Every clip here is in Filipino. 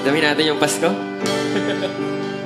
Dami natin yung Pasko.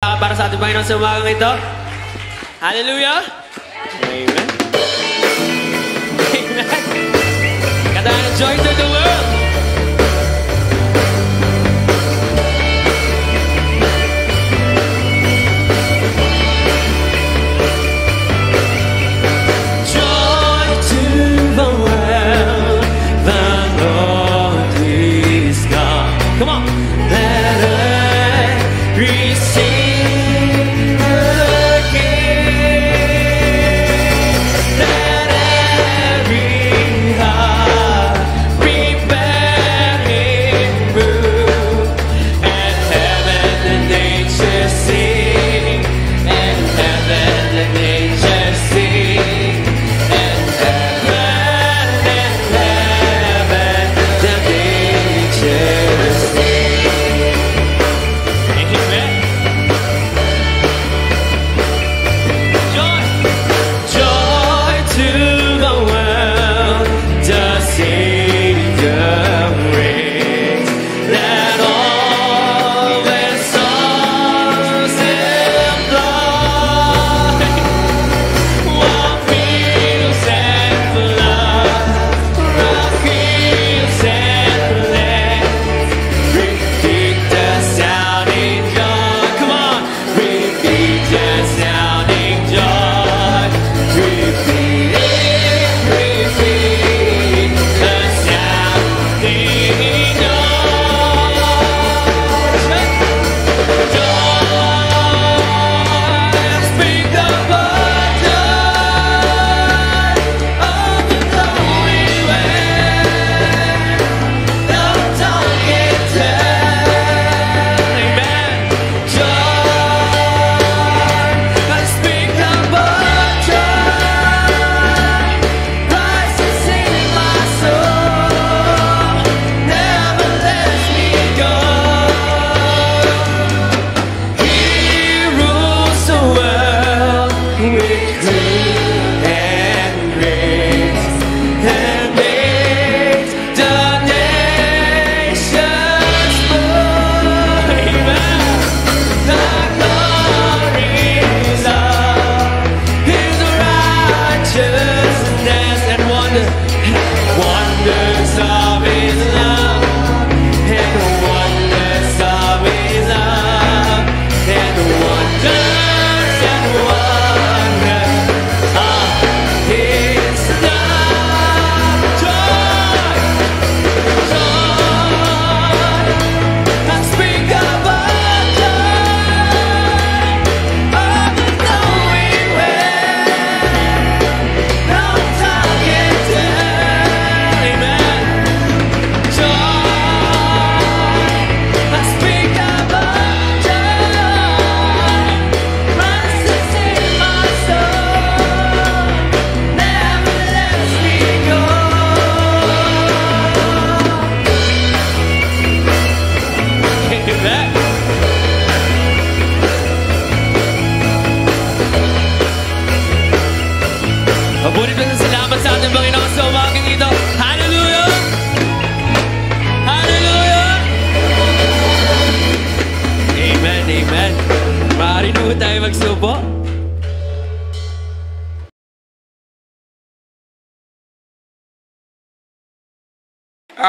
Para sa ating Panginoon sa umagang ito. Hallelujah! Amen. Amen. Katahan ng joy to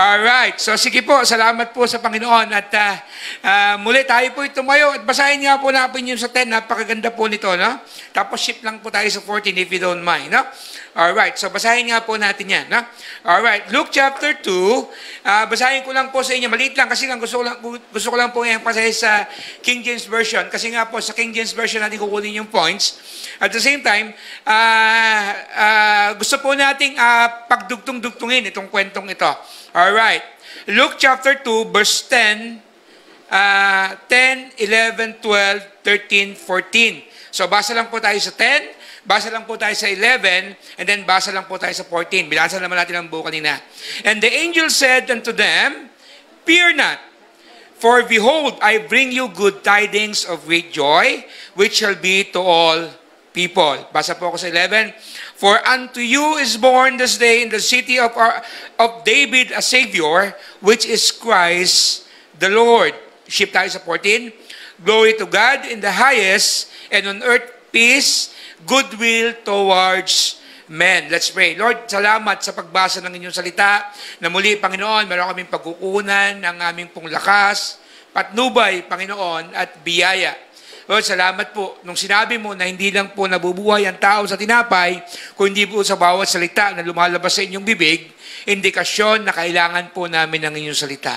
Alright. So sige po, salamat po sa Panginoon. At ah, ah, muli tayo po tumayo at basahin nga po natin yung sa 10. Napakaganda po nito. No? Tapos shift lang po tayo sa 14 if you don't mind. No? Alright. So basahin nga po natin yan. No? Alright. Luke chapter 2. ah, basahin ko lang po sa inyo. Maliit lang kasi lang gusto ko lang, gusto ko lang po i-emphasize sa King James Version. Kasi nga po sa King James Version natin kukunin yung points. At the same time, ah, ah, gusto po nating ah, pagdugtong-dugtungin itong kwentong ito. All right. Luke chapter 2, verse 10, uh, 10, 11, 12, 13, 14. So, basa lang po tayo sa 10, basa lang po tayo sa 11, and then basa lang po tayo sa 14. Binasa naman natin ang buo kanina. And the angel said unto them, Fear not, for behold, I bring you good tidings of great joy, which shall be to all people. Basa po ako sa 11. For unto you is born this day in the city of, our, of David a Savior, which is Christ the Lord. Shift tayo sa 14. Glory to God in the highest, and on earth peace, goodwill towards men. Let's pray. Lord, salamat sa pagbasa ng inyong salita na muli, Panginoon, meron kaming pagkukunan ng aming pong lakas, patnubay, Panginoon, at biyaya. Lord, salamat po. Nung sinabi mo na hindi lang po nabubuhay ang tao sa tinapay, kundi po sa bawat salita na lumalabas sa inyong bibig, indikasyon na kailangan po namin ng inyong salita.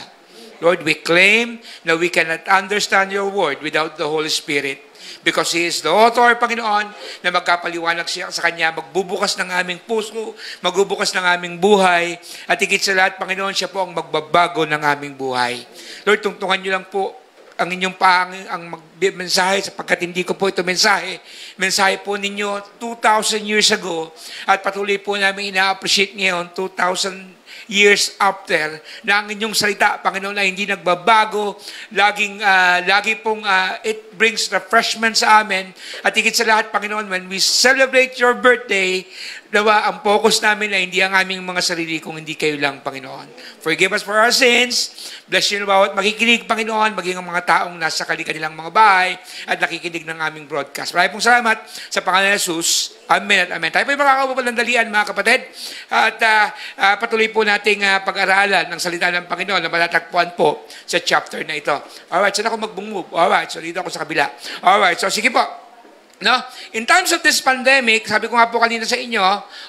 Lord, we claim na we cannot understand your word without the Holy Spirit because He is the author, Panginoon, na magkapaliwanag siya sa Kanya, magbubukas ng aming puso, magbubukas ng aming buhay, at higit sa lahat, Panginoon, siya po ang magbabago ng aming buhay. Lord, tungtungan niyo lang po ang inyong pang ang mag- mensahe sapagkat hindi ko po ito mensahe. Mensahe po ninyo 2,000 years ago at patuloy po namin ina-appreciate ngayon 2,000 years after na ang inyong salita, Panginoon, ay hindi nagbabago. Laging, ah, lagi pong ah, it brings refreshment sa amin. At higit sa lahat, Panginoon, when we celebrate your birthday, Nawa, ang focus namin ay hindi ang aming mga sarili kung hindi kayo lang, Panginoon. Forgive us for our sins. Bless you na bawat makikinig, Panginoon, maging ang mga taong nasa kanilang mga bahay at nakikinig ng aming broadcast. Maraming pong salamat sa pangalan ng Jesus. Amen at amen. Tayo po yung makakapapalandalian, mga kapatid. At ah, ah, patuloy po nating ah, pag-aralan ng salita ng Panginoon na matatagpuan po sa chapter na ito. Alright, saan ako mag-move? Alright, so dito ako sa kabila. Alright, so sige po. No? In times of this pandemic, sabi ko nga po kanina sa inyo,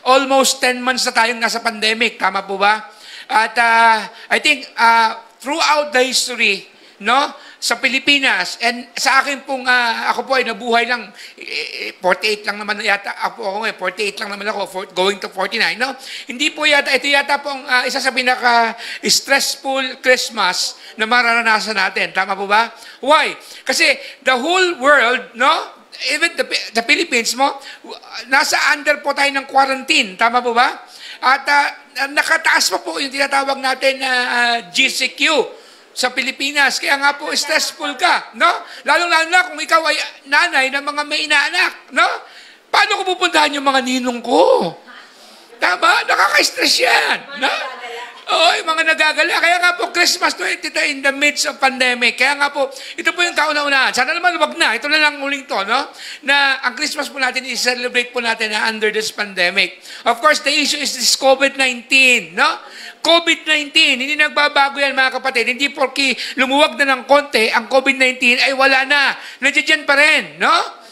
almost 10 months na tayong nasa pandemic. Tama po ba? At uh, I think uh, throughout the history, no, sa Pilipinas, and sa akin pong, uh, ako po ay nabuhay lang, eh, 48 lang naman yata, ako, ako ngayon, 48 lang naman ako, for, going to 49, no? Hindi po yata, ito yata pong uh, isa sa pinaka-stressful Christmas na mararanasan natin. Tama po ba? Why? Kasi the whole world, no, even the, the Philippines mo, nasa under po tayo ng quarantine. Tama po ba? At uh, nakataas pa po yung tinatawag natin na uh, GCQ sa Pilipinas. Kaya nga po, stressful ka, no? Lalong-lalo na kung ikaw ay nanay ng mga may inaanak, no? Paano ko pupuntahan yung mga ninong ko? Tama? Nakaka-stress yan, no? Oo, mga nagagala. Kaya nga po, Christmas 20 in the midst of pandemic. Kaya nga po, ito po yung kauna-unahan. Sana naman wag na. Ito na lang uling to, no? Na ang Christmas po natin, i-celebrate po natin na under this pandemic. Of course, the issue is this COVID-19, no? COVID-19, hindi nagbabago yan mga kapatid. Hindi porki lumuwag na ng konti, ang COVID-19 ay wala na. Nandiyan pa rin, no?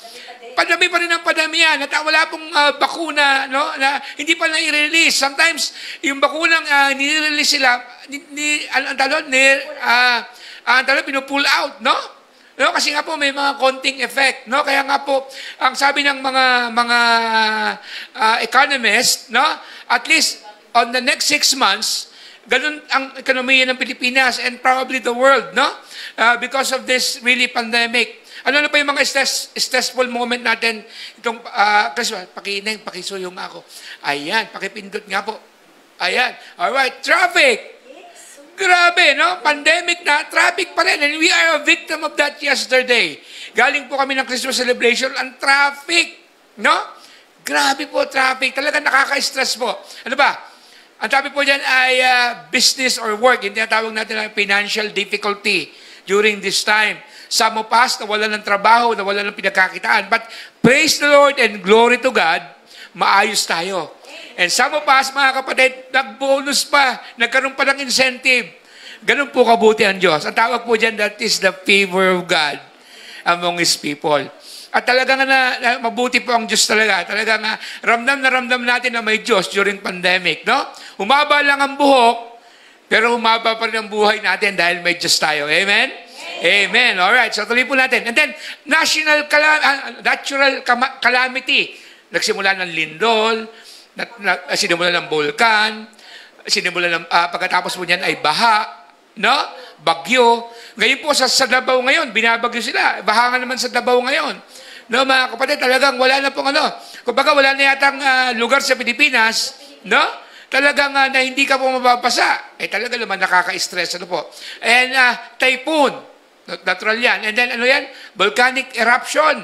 Padami pa rin ang padami yan at wala pong uh, bakuna no na hindi pa na i-release sometimes yung bakunang uh, ni-release sila ni, ni ang talon ni uh, ang talon pinu-pull out no No, kasi nga po may mga konting effect, no? Kaya nga po ang sabi ng mga mga uh, economists, no? At least on the next six months, ganun ang ekonomiya ng Pilipinas and probably the world, no? Uh, because of this really pandemic. Ano na pa yung mga stress, stressful moment natin? Itong, uh, kasi, pakineng, pakisuyong ako. Ayan, pakipindot nga po. Ayan. Alright, traffic. Grabe, no? Pandemic na, traffic pa rin. And we are a victim of that yesterday. Galing po kami ng Christmas celebration, ang traffic. No? Grabe po, traffic. Talaga nakaka-stress po. Ano ba? Ang sabi po dyan ay uh, business or work. Yung tinatawag natin ang financial difficulty during this time. Some of us wala ng trabaho, wala ng pinagkakitaan. But praise the Lord and glory to God, maayos tayo. And some of us, mga kapatid, nag-bonus pa, nagkaroon pa ng incentive. Ganun po kabuti ang Diyos. Ang tawag po dyan, that is the favor of God among His people. At talaga nga na, na mabuti po ang Diyos talaga. Talaga nga, ramdam na ramdam natin na may Diyos during pandemic, no? Humaba lang ang buhok, pero humaba pa rin ang buhay natin dahil may Diyos tayo. Amen? Amen. All right. So tuloy po natin. And then, national calam- uh, natural calamity. Nagsimula ng lindol, na, na, sinimula ng bulkan, sinimula ng, uh, pagkatapos po niyan ay baha, no? Bagyo. Ngayon po sa, sa Davao ngayon, binabagyo sila. Baha nga naman sa Davao ngayon. No, mga kapatid, talagang wala na pong ano. Kumbaga, wala na yatang uh, lugar sa Pilipinas, no? Talagang uh, na hindi ka po mababasa. Eh, talaga naman nakaka-stress. Ano po? And uh, typhoon. Natural yan. And then ano yan? Volcanic eruption.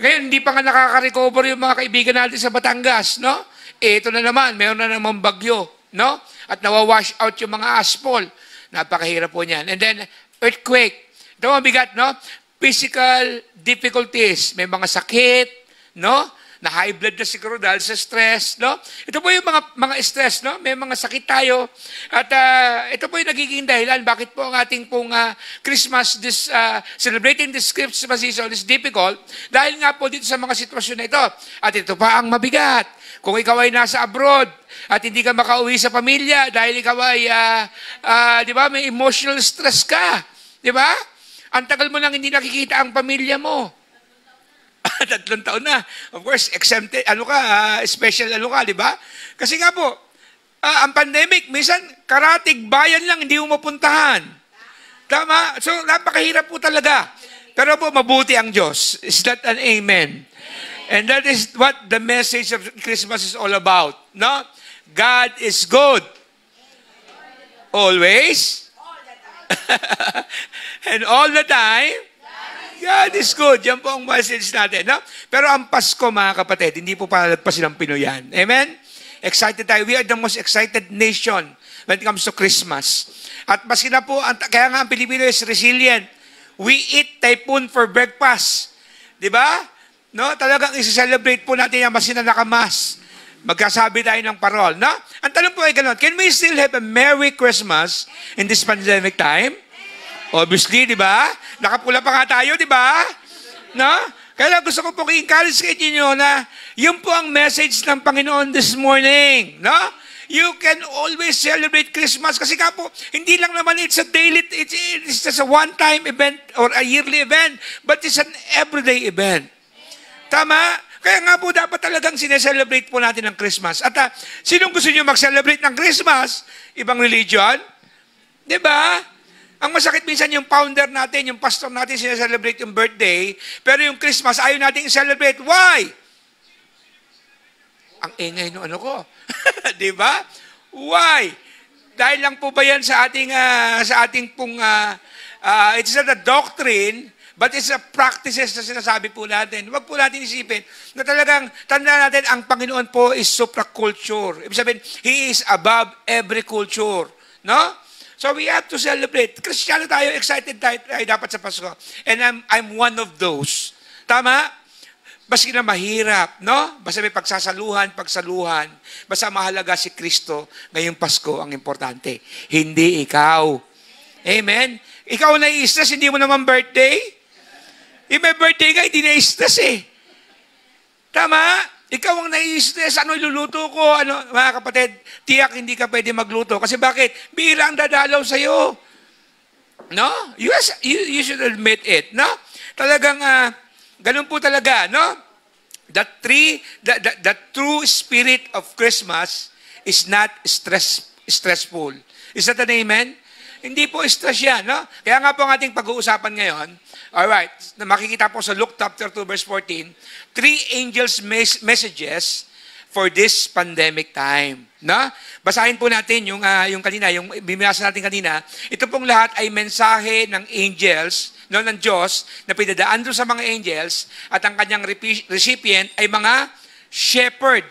Ngayon, hindi pa nga nakaka-recover yung mga kaibigan natin sa Batangas, no? Eh, ito na naman, mayroon na naman bagyo, no? At nawawash out yung mga asphalt. Napakahirap po niyan. And then, earthquake. Ito mabigat, no? physical difficulties, may mga sakit, no? Na high blood na siguro dahil sa stress, no? Ito po yung mga mga stress, no? May mga sakit tayo. At ah, ito po yung nagiging dahilan bakit po ang ating pong ah, Christmas this ah, celebrating this Christmas season is difficult dahil nga po dito sa mga sitwasyon na ito. At ito pa ang mabigat. Kung ikaw ay nasa abroad at hindi ka makauwi sa pamilya dahil ikaw ay ah, ah, 'di ba, may emotional stress ka, 'di ba? Ang tagal mo nang hindi nakikita ang pamilya mo. Tatlong taon na. Of course, exempted, ano ka, ah, special ano ka, di ba? Kasi nga po, ah, ang pandemic, minsan, karatig bayan lang, hindi mo mapuntahan. Tama? So, napakahirap po talaga. Pero po, mabuti ang Diyos. Is that an amen? And that is what the message of Christmas is all about. No? God is good. Always. And all the time, God is good. Yan po ang message natin. No? Pero ang Pasko, mga kapatid, hindi po palagpasin ng Pinoyan. Amen? Excited tayo. We are the most excited nation when it comes to Christmas. At maski na po, ang, kaya nga ang Pilipino is resilient. We eat typhoon for breakfast. Di ba? No? Talagang isi-celebrate po natin yan maski na nakamas. Magkasabi tayo ng parol. No? Ang tanong po ay ganun, can we still have a Merry Christmas in this pandemic time? Obviously, di ba? Nakapula pa nga tayo, di ba? No? Kaya gusto ko po i-encourage kayo ninyo na yun po ang message ng Panginoon this morning. No? You can always celebrate Christmas kasi nga po, hindi lang naman it's a daily, it's, it's just a one-time event or a yearly event, but it's an everyday event. Tama? Kaya nga po dapat talagang sineselebrate po natin ang Christmas. At uh, sinong gusto nyo mag-celebrate ng Christmas? Ibang religion? Di ba? Ang masakit minsan yung founder natin, yung pastor natin, sineselebrate yung birthday, pero yung Christmas, ayaw natin i-celebrate. Why? Ang ingay no ano ko. Di ba? Why? Dahil lang po ba yan sa ating, uh, sa ating pong, uh, uh, it's not a doctrine, but it's a practices na sinasabi po natin. Huwag po natin isipin na talagang, tanda natin, ang Panginoon po is supraculture. Ibig sabihin, He is above every culture. No? So we have to celebrate. Kristiyano tayo, excited tayo, tayo dapat sa Pasko. And I'm, I'm one of those. Tama? Baski na mahirap, no? Basta may pagsasaluhan, pagsaluhan. Basta mahalaga si Kristo, ngayong Pasko ang importante. Hindi ikaw. Amen? Ikaw na i-stress, hindi mo naman birthday. Yung may birthday ka, hindi na-stress eh. Tama? Ikaw ang nai-stress, ano iluluto ko? Ano, mga kapatid, tiyak hindi ka pwede magluto. Kasi bakit? Bira ang dadalaw sa'yo. No? You, you, you should admit it. No? Talagang, uh, ganun po talaga. No? The, three, the, the, the true spirit of Christmas is not stress, stressful. Is that an amen? Hindi po stress yan. No? Kaya nga po ang ating pag-uusapan ngayon, Alright, makikita po sa Luke chapter 2 verse 14, three angels mes- messages for this pandemic time. Na? Basahin po natin yung uh, yung kanina, yung binasa natin kanina. Ito pong lahat ay mensahe ng angels, no, ng Diyos na pinadaan doon sa mga angels at ang kanyang recipient ay mga shepherd.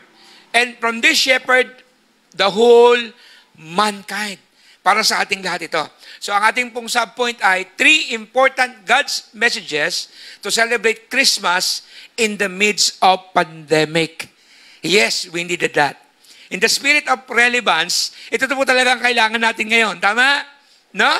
And from this shepherd, the whole mankind. Para sa ating lahat ito. So ang ating pong subpoint ay three important God's messages to celebrate Christmas in the midst of pandemic. Yes, we needed that. In the spirit of relevance, ito po talaga ang kailangan natin ngayon. Tama? No?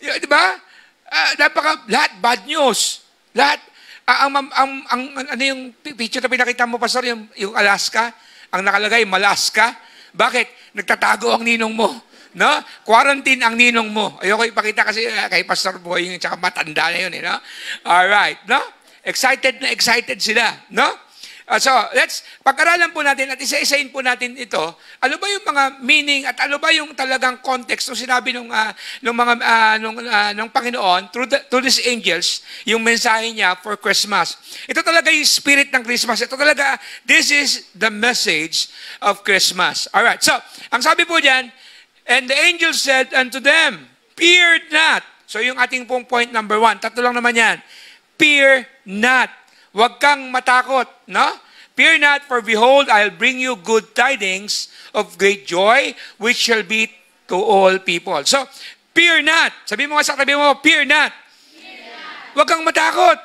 Di ba? Uh, napaka, lahat bad news. Lahat. Uh, ang, ang, ang, ang, ano yung picture na pinakita mo, Pastor, yung, yung Alaska, ang nakalagay, Malaska. Bakit? Nagtatago ang ninong mo. No? Quarantine ang ninong mo. Ayoko ipakita kasi uh, kay Pastor Boy yung tsaka matanda na yun. Eh, no? Alright. No? Excited na excited sila. No? Uh, so, let's, pag-aralan po natin at isa-isain po natin ito, ano ba yung mga meaning at ano ba yung talagang context nung sinabi nung, uh, nung mga, uh, nung, uh, nung Panginoon through, the, through these angels, yung mensahe niya for Christmas. Ito talaga yung spirit ng Christmas. Ito talaga, this is the message of Christmas. Alright, so, ang sabi po diyan, And the angel said unto them, Fear not. So yung ating pong point number one, tatlo lang naman yan. Fear not. Huwag kang matakot, no? Fear not, for behold, I'll bring you good tidings of great joy, which shall be to all people. So, fear not. Sabi mo nga sa katabi mo, fear not. Fear not. Huwag kang matakot.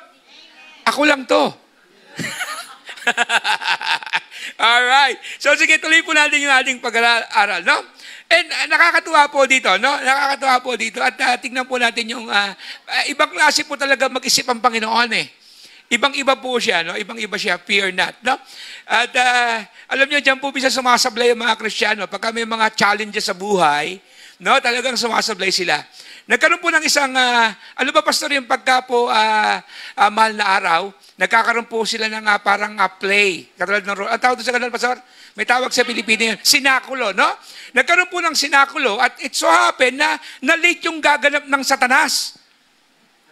Ako lang to. Alright. So sige, tuloy po natin yung ating pag-aaral, no? And uh, nakakatuwa po dito, no? Nakakatuwa po dito. At uh, tignan po natin yung uh, uh, ibang klase po talaga mag-isip ang Panginoon eh. Ibang-iba po siya, no? Ibang-iba siya, fear not, no? At uh, alam niyo, diyan po bisa sumasablay yung mga Kristiyano. Pagka may mga challenges sa buhay, no? Talagang sumasablay sila. Nagkaroon po ng isang, uh, ano ba pastor yung pagka po uh, uh, mahal na araw, nagkakaroon po sila ng uh, parang uh, play. Katulad ng, ang tawag sa ganun, pastor? May tawag sa Pilipino yun, sinakulo, no? Nagkaroon po ng sinakulo at it so happen na na-late yung gaganap ng satanas.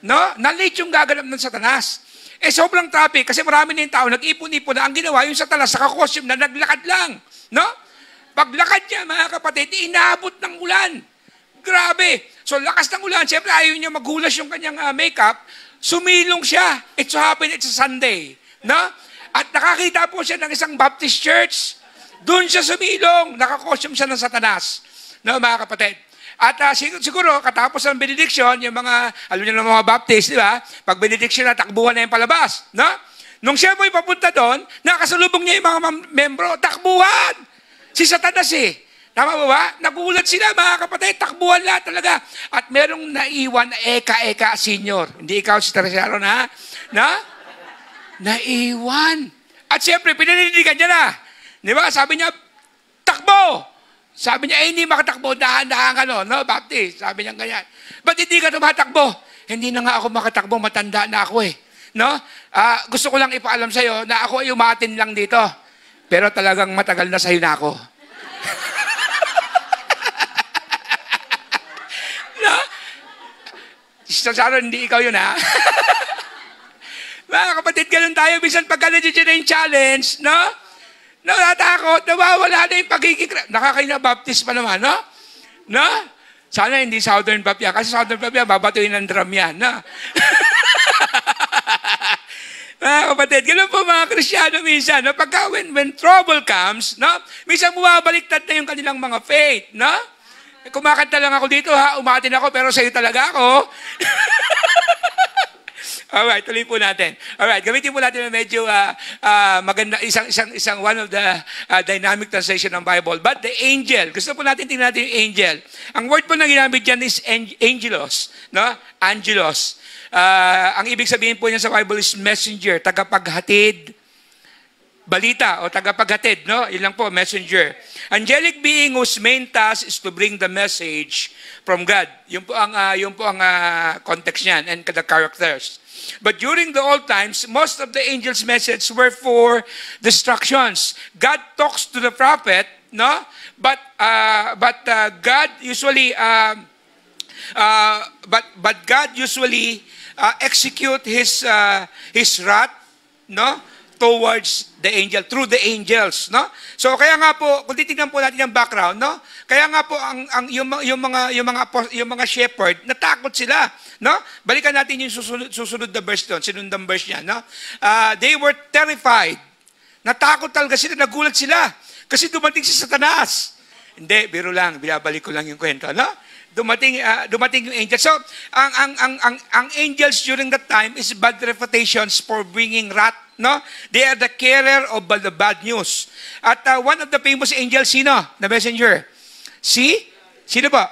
No? Na-late yung gaganap ng satanas. Eh, sobrang traffic kasi marami na yung tao, nag-ipon-ipon na ang ginawa, yung satanas sa kakosyum na naglakad lang. No? Paglakad niya, mga kapatid, inaabot ng ulan. Grabe. So, lakas ng ulan. Siyempre, ayaw niya maghulas yung kanyang uh, makeup. Sumilong siya. It so happened, it's a Sunday. No? At nakakita po siya ng isang Baptist church. Doon siya sumilong. Nakakosyum siya ng satanas. No, mga kapatid. At uh, siguro, siguro, katapos ng benediction, yung mga, alam niyo ng mga Baptist, di ba? Pag benediction na, takbuhan na yung palabas. No? Nung siya mo'y papunta doon, nakasalubong niya yung mga membro, takbuhan! Si Satanas eh. Tama ba ba? Nagulat sila mga kapatid, takbuhan lahat talaga. At merong naiwan na eka-eka senior. Hindi ikaw si Teresiano na, na? Naiwan. At siyempre, pinaninindigan niya na. Di ba? Sabi niya, takbo! Sabi niya, eh, hindi makatakbo, dahan-dahan ka no, no, Baptist. Sabi niya ganyan. Ba't hindi ka tumatakbo? Hindi na nga ako makatakbo, matanda na ako eh. No? Uh, gusto ko lang ipaalam sa'yo na ako ay umatin lang dito. Pero talagang matagal na sa'yo na ako. no? Sister Sharon, hindi ikaw yun ha. Mga kapatid, ganun tayo. Bisan pagka nandiyan na yung challenge, no? Natatakot, nawawala na yung pagiging... Nakakaina Baptist pa naman, no? No? Sana hindi Southern Baptist. Kasi Southern Baptist, babatuin ng drum yan, no? mga kapatid, ganun po mga Krisyano minsan, no? Pagka when, when trouble comes, no? Minsan bumabaliktad na yung kanilang mga faith, no? Kumakanta lang ako dito, ha? Umatin ako, pero sa'yo talaga ako. Alright, tuloy po natin. Alright, gamitin po natin na medyo uh, uh, maganda, isang, isang, isang one of the uh, dynamic translation ng Bible. But the angel, gusto po natin tingnan natin yung angel. Ang word po na ginamit dyan is angelos, no? Angelos. Uh, ang ibig sabihin po niya sa Bible is messenger, tagapaghatid, balita o tagapaghatid, no? Ilang po, messenger. Angelic being whose main task is to bring the message from God. Yun po ang uh, yun po ang uh, context niyan and the characters. But during the old times, most of the angels' messages were for destructions. God talks to the prophet, no? But uh, but uh, God usually uh, uh, but but God usually uh, execute his uh, his wrath, no? Towards the angel, through the angels, no? So kaya nga po, kung titingnan po natin yung background, no? Kaya nga po ang, ang yung, yung mga yung mga yung mga shepherd, natakot sila, no? Balikan natin yung susunod, susunod na verse doon, sinundang verse niya, no? Uh, they were terrified. Natakot talaga sila, nagulat sila. Kasi dumating si Satanas. Hindi, biro lang, binabalik ko lang yung kwento, no? Dumating uh, dumating yung angels. So, ang ang ang ang, ang angels during that time is bad reputations for bringing wrath no? They are the carrier of the bad news. At uh, one of the famous angels, sino? The messenger. Si? Sino ba?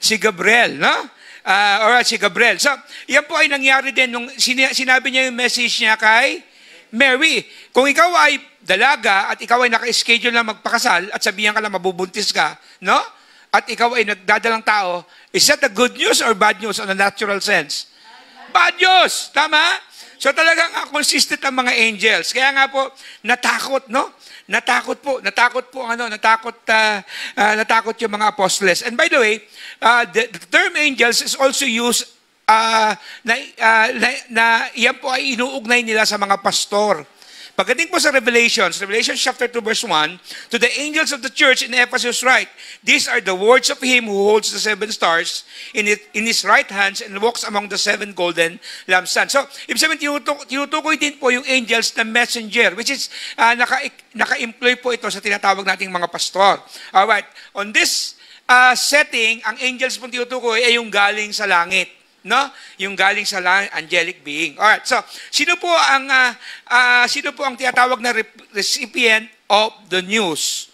Si Gabriel, no? Uh, or si Gabriel. So, yan po ay nangyari din nung sinabi niya yung message niya kay Mary. Kung ikaw ay dalaga at ikaw ay naka-schedule na magpakasal at sabihan ka lang mabubuntis ka, no? At ikaw ay nagdadalang tao, is that a good news or bad news on a natural sense? Bad news! Tama? So talagang uh, consistent ang mga angels. Kaya nga po, natakot, no? Natakot po, natakot po ano, natakot uh, uh, natakot yung mga apostles. And by the way, uh, the, the term angels is also used uh, na, uh, na, na yan po ay inuugnay nila sa mga pastor. Pagdating po sa Revelations, Revelation chapter 2 verse 1, to the angels of the church in Ephesus write, These are the words of him who holds the seven stars in, it, in his right hands and walks among the seven golden lampstands. So, ibig sabihin, tinutukoy, tinutukoy din po yung angels na messenger, which is, uh, naka, naka-employ po ito sa tinatawag nating mga pastor. Alright, on this uh, setting, ang angels pong tinutukoy ay yung galing sa langit. No? Yung galing sa angelic being. Alright, so sino po ang ah, ah, sino po ang tinatawag na recipient of the news?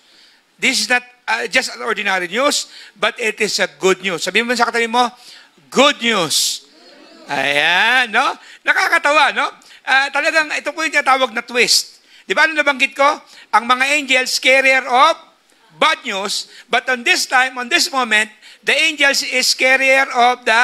This is not uh, just an ordinary news, but it is a good news. Sabihin mo sa katabi mo, good news. Ayan, no? Nakakatawa, no? Ah, talagang ito po yung tinatawag na twist. Di ba ano nabanggit ko? Ang mga angels, carrier of bad news, but on this time, on this moment, the angels is carrier of the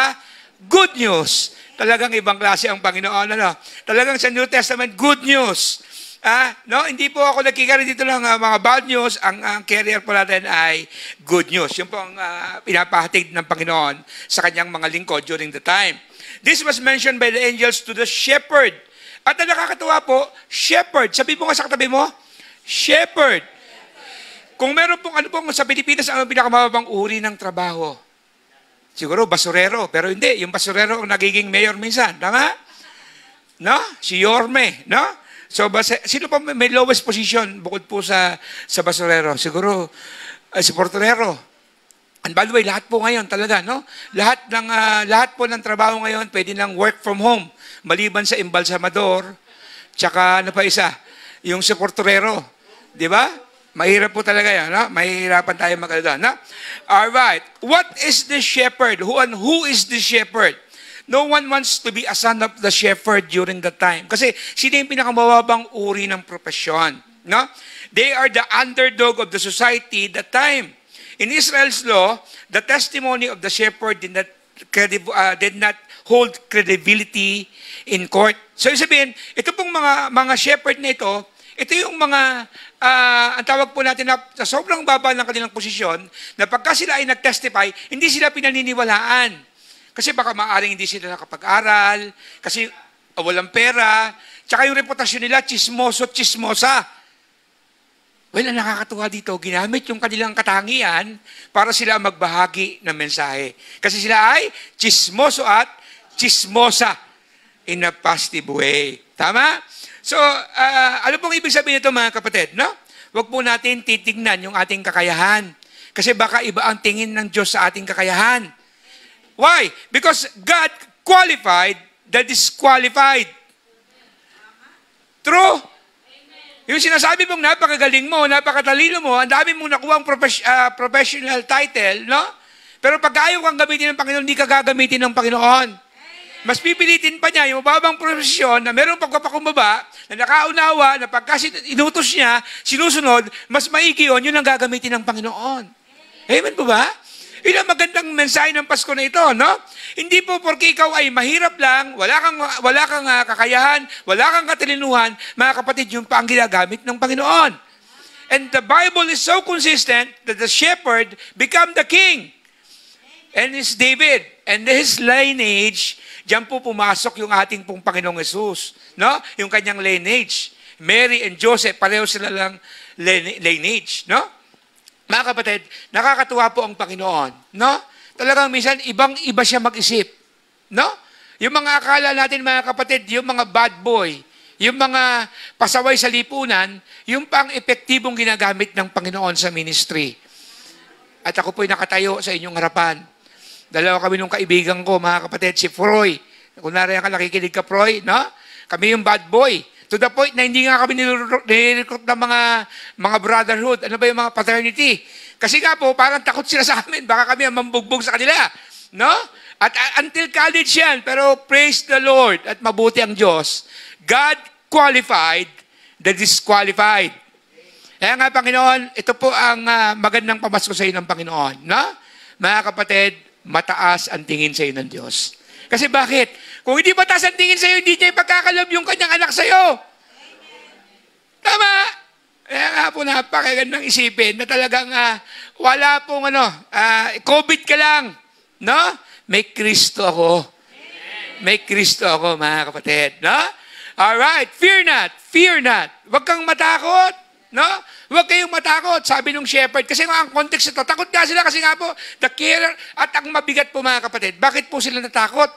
good news. Talagang ibang klase ang Panginoon. Ano? Talagang sa New Testament, good news. Ah, no, hindi po ako nagkikari dito ng ah, mga bad news. Ang, ang carrier po natin ay good news. Yung po ang ah, pinapahatid ng Panginoon sa kanyang mga lingkod during the time. This was mentioned by the angels to the shepherd. At ang nakakatuwa po, shepherd. Sabi mo nga sa katabi mo, shepherd. Kung meron pong ano pong sa Pilipinas, ang pinakamababang uri ng trabaho? Siguro basurero, pero hindi. Yung basurero ang nagiging mayor minsan. Tama? No? Si Yorme, no? So, base, sino pa may lowest position bukod po sa sa basurero? Siguro, uh, si porterero. And by the way, lahat po ngayon talaga, no? Lahat ng ah, lahat po ng trabaho ngayon pwede nang work from home maliban sa embalsamador, tsaka ano pa isa, yung si porterero, 'di ba? Mahirap po talaga 'yan, no? Mahirapan tayo magkalada, no? All right. What is the shepherd? Who and who is the shepherd? No one wants to be a son of the shepherd during that time. Kasi sila yung pinakamababang uri ng profesyon. No? They are the underdog of the society that time. In Israel's law, the testimony of the shepherd did not, uh, did not hold credibility in court. So, sabihin, ito pong mga, mga shepherd na ito, ito yung mga, ah, ang tawag po natin na sa sobrang baba ng kanilang posisyon, na pagka sila ay nag-testify, hindi sila pinaniniwalaan. Kasi baka maaring hindi sila nakapag-aral, kasi ah, walang pera, tsaka yung reputasyon nila, chismoso, chismosa. Well, ang nakakatuwa dito, ginamit yung kanilang katangian para sila magbahagi ng mensahe. Kasi sila ay chismoso at chismosa in a positive way. Tama? So, uh, ano pong ibig sabihin nito mga kapatid? No? Huwag po natin titignan yung ating kakayahan. Kasi baka iba ang tingin ng Diyos sa ating kakayahan. Why? Because God qualified the disqualified. True? Yung sinasabi mong napakagaling mo, napakatalino mo, ang dami mong nakuha ang profes- ah, professional title, no? Pero pag ayaw kang gamitin ng Panginoon, hindi ka gagamitin ng Panginoon. Mas pipilitin pa niya yung mababang profesyon na merong pagpapakumbaba, na nakaunawa, na pagka inutos niya, sinusunod, mas maigi yun, yun ang gagamitin ng Panginoon. Amen po ba? Yun ang magandang mensahe ng Pasko na ito, no? Hindi po porque ikaw ay mahirap lang, wala kang, wala kang ah, kakayahan, wala kang katalinuhan, mga kapatid, yun pa ang ginagamit ng Panginoon. And the Bible is so consistent that the shepherd become the king. And it's David. And his lineage, diyan po pumasok yung ating pong Panginoong Yesus. No? Yung kanyang lineage. Mary and Joseph, pareho sila lang line- lineage. No? Mga kapatid, nakakatuwa po ang Panginoon. No? Talagang minsan, ibang-iba siya mag-isip. No? Yung mga akala natin, mga kapatid, yung mga bad boy, yung mga pasaway sa lipunan, yung pang epektibong ginagamit ng Panginoon sa ministry. At ako po'y nakatayo sa inyong harapan. Dalawa kami nung kaibigan ko, mga kapatid, si Froy. Kunwari ka nakikinig ka, Froy, no? Kami yung bad boy. To the point na hindi nga kami nire-recruit ng mga, mga brotherhood. Ano ba yung mga fraternity? Kasi nga po, parang takot sila sa amin. Baka kami ang mambugbog sa kanila. No? At uh, until college yan. Pero praise the Lord at mabuti ang Diyos. God qualified the disqualified. Kaya nga, Panginoon, ito po ang uh, magandang pamasko sa iyo ng Panginoon. No? Mga kapatid, mataas ang tingin sa iyo ng Diyos. Kasi bakit? Kung hindi mataas ang tingin sa iyo, hindi niya ipagkakalab yung kanyang anak sa iyo. Tama? Kaya nga po napakagandang isipin na talagang uh, wala pong ano, uh, COVID ka lang. No? May Kristo ako. May Kristo ako, mga kapatid. No? Alright, fear not, fear not. Huwag kang matakot. No? Huwag kayong matakot, sabi ng shepherd. Kasi nga ang context ito, takot nga sila kasi nga po, the care at ang mabigat po mga kapatid. Bakit po sila natakot?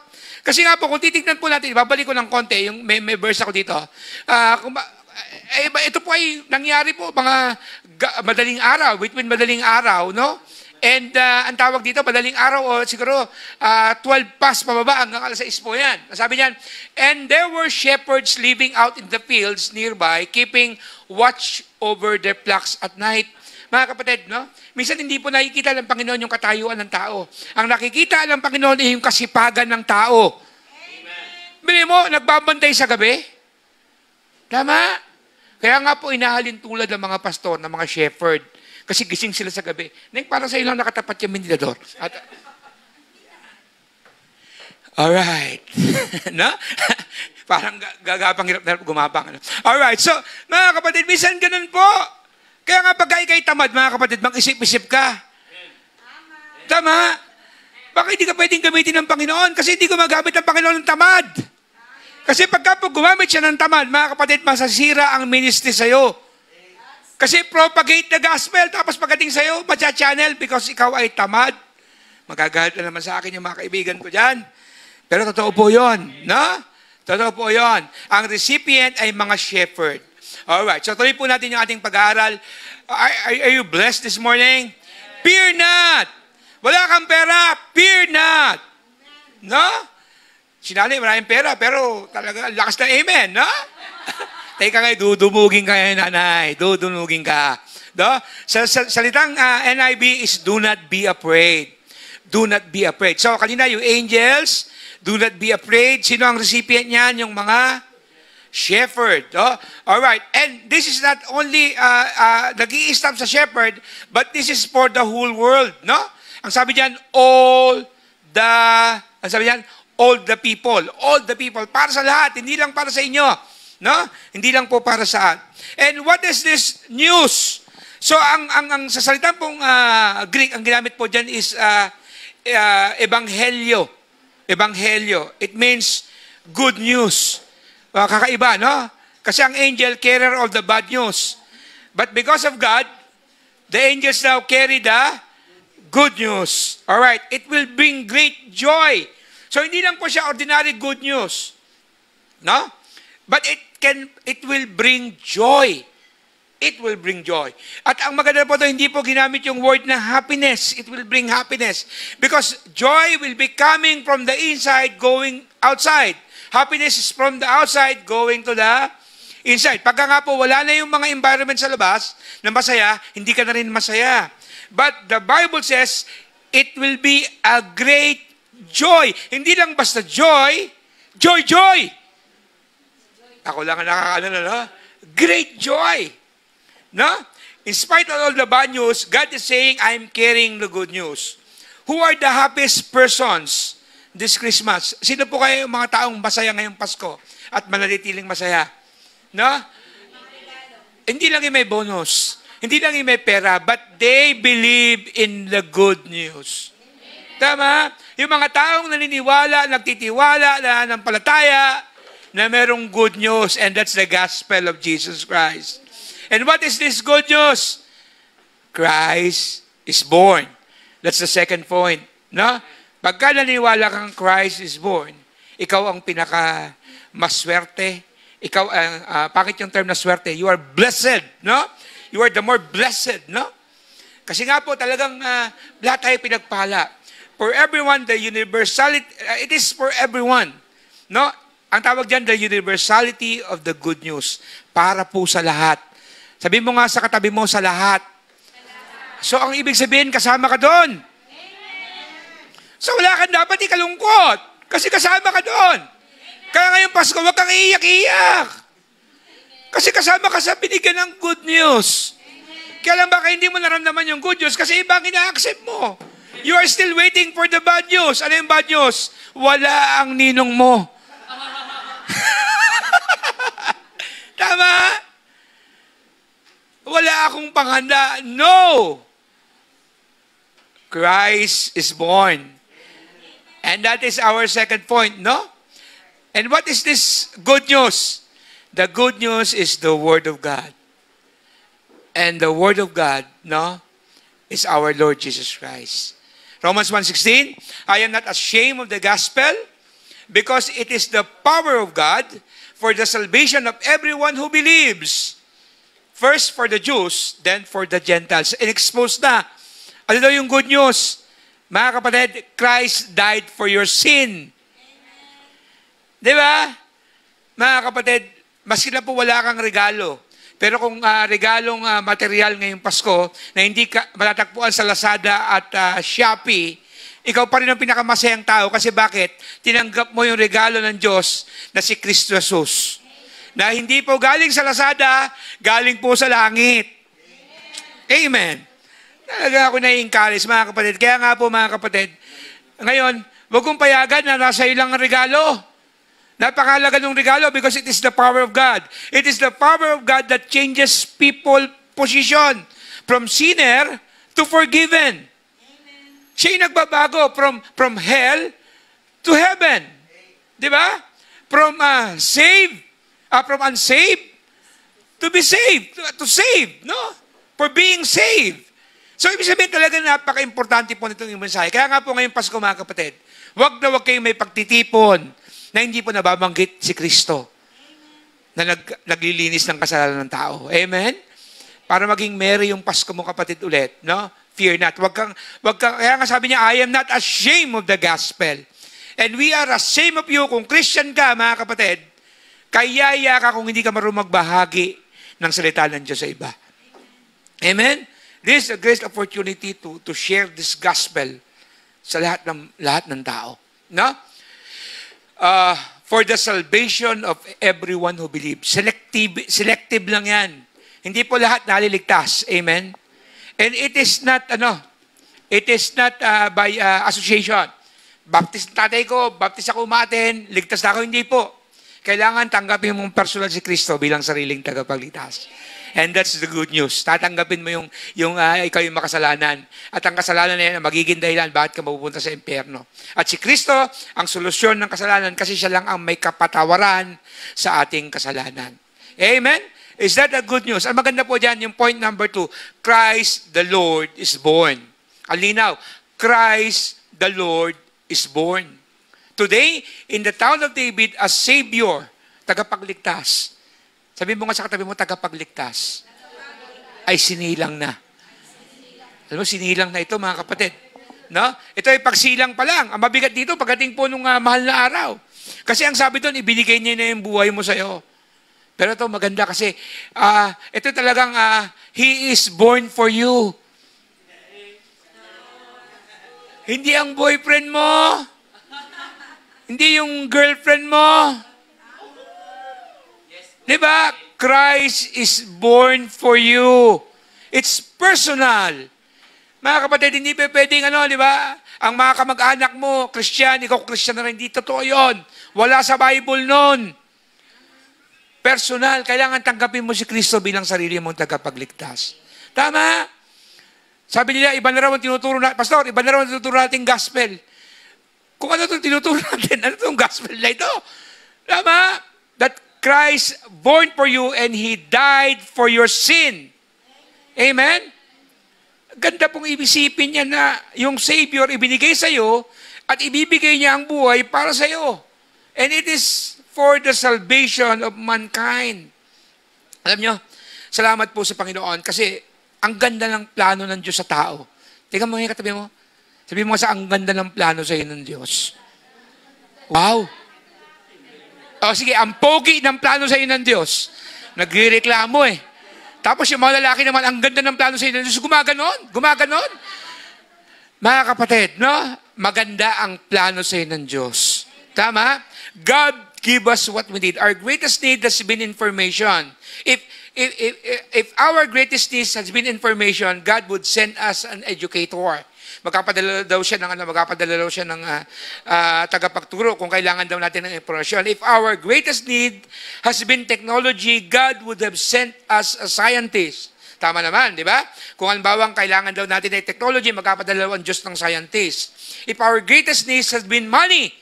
Kasi nga po, kung titignan po natin, babalik ko ng konti, yung may, may verse ako dito. Uh, kung ba, eh, ito po ay nangyari po mga ga, madaling araw, between madaling araw, no? And uh, ang tawag dito, madaling araw o siguro uh, 12 past pababa hanggang alas 6 po yan. Sabi niyan, And there were shepherds living out in the fields nearby, keeping watch over their flocks at night. Mga kapatid, no? Minsan hindi po nakikita ng Panginoon yung katayuan ng tao. Ang nakikita ng Panginoon ay yung kasipagan ng tao. Bili mo, nagbabantay sa gabi. Tama? Kaya nga po inahalin tulad ng mga pastor, ng mga shepherd. Kasi gising sila sa gabi. Neng, parang sa ilang nakatapat yung ventilador. At, Alright. no? parang ga- gagapang hirap na gumapang. Ano? Alright. So, mga kapatid, minsan ganun po. Kaya nga pag ikay tamad, mga kapatid, mag-isip-isip ka. Tama? Bakit hindi ka pwedeng gamitin ng Panginoon? Kasi hindi gumagamit ng Panginoon ng tamad. Kasi pagka po gumamit siya ng tamad, mga kapatid, masasira ang ministry sa'yo. Kasi propagate the gospel, tapos pagdating sa'yo, matcha-channel because ikaw ay tamad. Magagalit na naman sa akin yung mga kaibigan ko dyan. Pero totoo po yun, no? Totoo po yun. Ang recipient ay mga shepherd. Alright, so tuloy po natin yung ating pag-aaral. Are, are, are you blessed this morning? Fear not! Wala kang pera, fear not! No? Sinali, maraming pera, pero talaga, lakas na amen, no? Teka nga, dudumugin ka yan, nanay. Dudumugin ka. No? Sa, sa salitang uh, NIV is do not be afraid. Do not be afraid. So, kanina yung angels, do not be afraid. Sino ang recipient niyan? Yung mga shepherd. Oh? All right. And this is not only uh, uh, nag stop sa shepherd, but this is for the whole world. No? Ang sabi diyan, all the, ang sabi diyan, all the people. All the people. Para sa lahat. Hindi lang para sa inyo. No? Hindi lang po para sa And what is this news? So ang ang ang sa salitang pong uh, Greek ang ginamit po diyan is uh, uh, ebanghelyo. Ebanghelyo. It means good news. Uh, kakaiba, no? Kasi ang angel carrier of the bad news. But because of God, the angels now carry the good news. All right, it will bring great joy. So hindi lang po siya ordinary good news. No? But it can it will bring joy. It will bring joy. At ang maganda po ito, hindi po ginamit yung word na happiness. It will bring happiness. Because joy will be coming from the inside going outside. Happiness is from the outside going to the inside. Pagka nga po wala na yung mga environment sa labas na masaya, hindi ka na rin masaya. But the Bible says, it will be a great joy. Hindi lang basta joy, joy, joy. Ako lang ang nakakaano na, no? Great joy. No? In spite of all the bad news, God is saying, I'm carrying the good news. Who are the happiest persons this Christmas? Sino po kayo yung mga taong masaya ngayong Pasko at mananatiling masaya? No? Hindi lang yung may bonus. Hindi lang yung may pera, but they believe in the good news. Tama? Yung mga taong naniniwala, nagtitiwala, nananampalataya, na merong good news, and that's the gospel of Jesus Christ. And what is this good news? Christ is born. That's the second point. No? Pagka naniniwala kang Christ is born, ikaw ang pinaka maswerte. Ikaw ang, uh, uh, bakit yung term na swerte? You are blessed, no? You are the more blessed, no? Kasi nga po talagang uh, lahat tayo pinagpala. For everyone, the universality, uh, it is for everyone. No? Ang tawag dyan, the universality of the good news. Para po sa lahat. Sabi mo nga sa katabi mo, sa lahat. So, ang ibig sabihin, kasama ka doon. So, wala kang dapat ikalungkot. Kasi kasama ka doon. Kaya ngayong Pasko, huwag kang iiyak-iyak. Kasi kasama ka sa binigyan ng good news. Kaya lang baka hindi mo naramdaman yung good news kasi iba ang ina-accept mo. You are still waiting for the bad news. Ano yung bad news? Wala ang ninong mo. Tama? Wala akong panghanda. No! Christ is born. And that is our second point, no? And what is this good news? The good news is the Word of God. And the Word of God, no, is our Lord Jesus Christ. Romans 1.16, I am not ashamed of the gospel because it is the power of God for the salvation of everyone who believes. First for the Jews, then for the Gentiles. And expose na Ano daw yung good news? Mga kapatid, Christ died for your sin. Di ba? Mga kapatid, maski na po wala kang regalo, pero kung ah, regalong ah, material ngayong Pasko na hindi ka matatagpuan sa Lazada at ah, Shopee, ikaw pa rin ang pinakamasayang tao kasi bakit? Tinanggap mo yung regalo ng Diyos na si Kristo Jesus. Na hindi po galing sa Lazada, galing po sa langit. Amen. Talaga ako na-encourage, mga kapatid. Kaya nga po, mga kapatid, ngayon, wag kong payagan na nasa ilang regalo. Napakalaga ng regalo because it is the power of God. It is the power of God that changes people position from sinner to forgiven. Siya nagbabago from, from hell to heaven. Di ba? From uh, save, uh, from unsaved to be saved, to, to save, no? For being saved. So, ibig sabihin talaga napaka-importante po nitong mensahe. Kaya nga po ngayong Pasko, mga kapatid, wag na wag kayong may pagtitipon na hindi po nababanggit si Kristo na nag, naglilinis ng kasalanan ng tao. Amen? Para maging merry yung Pasko mo, kapatid, ulit. No? Fear not. Wag kang, wag kang, kaya nga sabi niya, I am not ashamed of the gospel. And we are ashamed of you. Kung Christian ka, mga kapatid, kayaya ka kung hindi ka marunong magbahagi ng salita ng Diyos sa iba. Amen? This is a great opportunity to, to share this gospel sa lahat ng, lahat ng tao. No? Uh, for the salvation of everyone who believes. Selective, selective lang yan. Hindi po lahat naliligtas. Amen? And it is not, ano, it is not uh, by uh, association. Baptist tatay ko, baptist ako umaten, ligtas na ako, hindi po. Kailangan tanggapin mong personal si Kristo bilang sariling tagapagligtas. And that's the good news. Tatanggapin mo yung, yung uh, ikaw yung makasalanan. At ang kasalanan na yan, magiging dahilan bakit ka mapupunta sa impyerno. At si Kristo, ang solusyon ng kasalanan kasi siya lang ang may kapatawaran sa ating kasalanan. Amen? Is that a good news? Ang maganda po dyan, yung point number two, Christ the Lord is born. Alinaw, Christ the Lord is born. Today, in the town of David, a Savior, tagapagligtas. Sabi mo nga sa katabi mo, tagapagligtas. Ay sinilang na. Alam mo, sinilang na ito, mga kapatid. No? Ito ay pagsilang pa lang. Ang mabigat dito, pagdating po nung uh, mahal na araw. Kasi ang sabi doon, ibinigay niya na yung buhay mo sa'yo. Pero ito maganda kasi, uh, ito talagang, uh, He is born for you. Hindi ang boyfriend mo. Hindi yung girlfriend mo. Di ba? Christ is born for you. It's personal. Mga kapatid, hindi pa pwedeng ano, di ba? Ang mga kamag-anak mo, Christian, ikaw Christian na rin, hindi totoo yun. Wala sa Bible nun. Personal, kailangan tanggapin mo si Kristo bilang sarili mong tagapagligtas. Tama? Sabi nila, iba na raw ang tinuturo na, Pastor, iba na raw ang tinuturo natin gospel. Kung ano itong tinuturo natin, ano itong gospel na ito? Tama? That Christ born for you and He died for your sin. Amen? Ganda pong ibisipin niya na yung Savior ibinigay sa iyo at ibibigay niya ang buhay para sa iyo. And it is for the salvation of mankind. Alam nyo, salamat po sa Panginoon kasi ang ganda ng plano ng Diyos sa tao. Tingnan mo yung katabi mo. Sabi mo sa ang ganda ng plano sa iyo ng Diyos. Wow! O sige, ang pogi ng plano sa iyo ng Diyos. Nagreklamo eh. Tapos yung mga lalaki naman, ang ganda ng plano sa iyo ng Diyos. Gumaganon, gumaganon. Mga kapatid, no? Maganda ang plano sa iyo ng Diyos. Tama? God give us what we need. Our greatest need has been information. If if, if, if our greatest need has been information, God would send us an educator. Magpapadala daw siya ng ano, magpapadala daw siya ng uh, uh, tagapagturo kung kailangan daw natin ng impormasyon. If our greatest need has been technology, God would have sent us a scientist. Tama naman, di ba? Kung halimbawa kailangan daw natin ng technology, magpapadala ang Diyos ng scientist. If our greatest need has been money,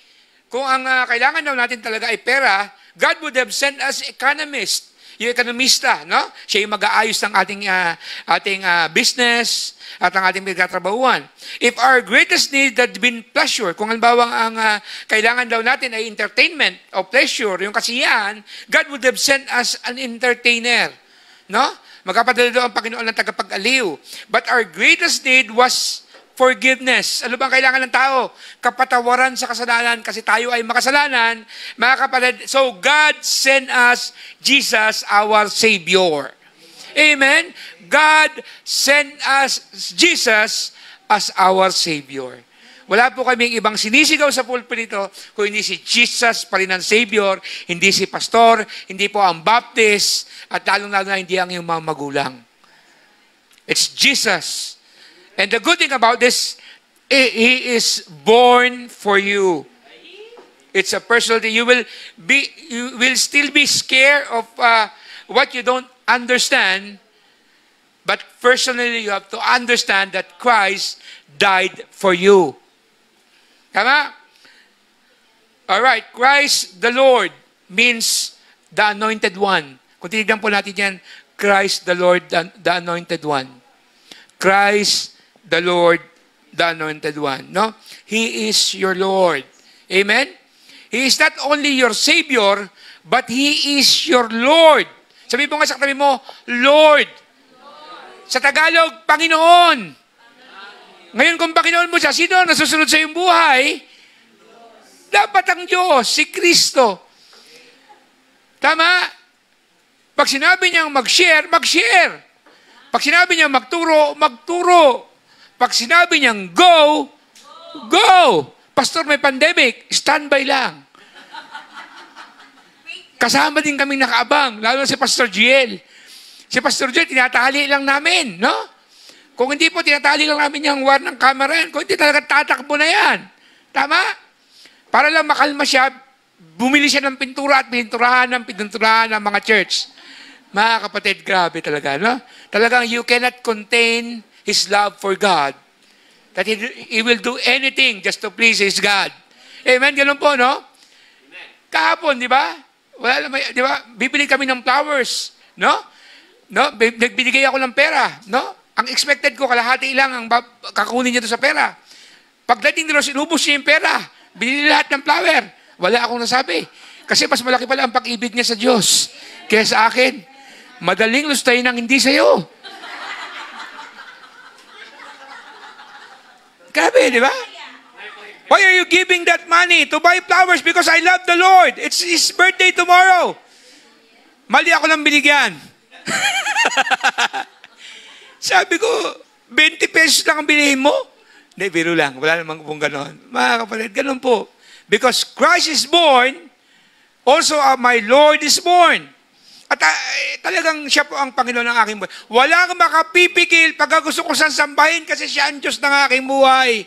kung ang uh, kailangan daw natin talaga ay pera, God would have sent us economist. Yung ekonomista, no? Siya yung mag-aayos ng ating uh, ating uh, business at ang ating pinagtatrabahuan. If our greatest need had been pleasure, kung halimbawa ang uh, kailangan daw natin ay entertainment o pleasure, yung kasiyahan, God would have sent us an entertainer. No? Magkapadala daw ang Panginoon ng tagapag-aliw. But our greatest need was forgiveness. Ano bang kailangan ng tao? Kapatawaran sa kasalanan kasi tayo ay makasalanan. Mga kapatid, so God sent us Jesus, our Savior. Amen? God sent us Jesus as our Savior. Wala po kaming ibang sinisigaw sa pulpit ito kung hindi si Jesus pa rin ang Savior, hindi si Pastor, hindi po ang Baptist, at lalong-lalo na hindi ang iyong mga magulang. It's Jesus. And the good thing about this, He is born for you. It's a personal thing. You will be, you will still be scared of uh, what you don't understand, but personally you have to understand that Christ died for you. Tama? All right, Christ the Lord means the anointed one. Kung tinignan po natin yan, Christ the Lord, the, the anointed one. Christ the Lord, the anointed one. No? He is your Lord. Amen? He is not only your Savior, but He is your Lord. Sabi mo nga sa katabi mo, Lord. Sa Tagalog, Panginoon. Ngayon kung Panginoon mo siya, sino nasusunod sa iyong buhay? Dapat ang Diyos, si Kristo. Tama? Pag sinabi niyang mag-share, mag-share. Pag sinabi niyang magturo, magturo. Pag sinabi niyang go, go. Pastor, may pandemic, standby lang. Kasama din kaming nakaabang, lalo si Pastor Giel. Si Pastor Giel, tinatali lang namin, no? Kung hindi po, tinatali lang namin yung war ng camera yan. Kung hindi talaga tatakbo na yan. Tama? Para lang makalma siya, bumili siya ng pintura at pinturahan ng pininturahan ng mga church. Mga kapatid, grabe talaga, no? Talagang you cannot contain His love for God. That He, he will do anything just to please His God. Amen? Ganun po, no? Kahapon, di ba? Wala naman, di ba? Bibili kami ng flowers, no? No? Nagbinigay ako ng pera, no? Ang expected ko, kalahati lang ang kakunin niya sa pera. Pagdating nila, sinubos niya yung pera. Binili lahat ng flower. Wala akong nasabi. Kasi mas malaki pala ang pag-ibig niya sa Diyos kaya sa akin. Madaling lustayin ang hindi sa'yo. Grabe, di ba? Why are you giving that money to buy flowers? Because I love the Lord. It's His birthday tomorrow. Mali ako ng binigyan. Sabi ko, 20 pesos lang ang bilihin mo? Hindi, biro lang. Wala namang pong ganon. Mga kapatid, ganon po. Because Christ is born, also uh, my Lord is born. At uh, talagang siya po ang Panginoon ng aking buhay. Walang makapipigil pag gusto ko siyang sambahin kasi siya ang Diyos ng aking buhay.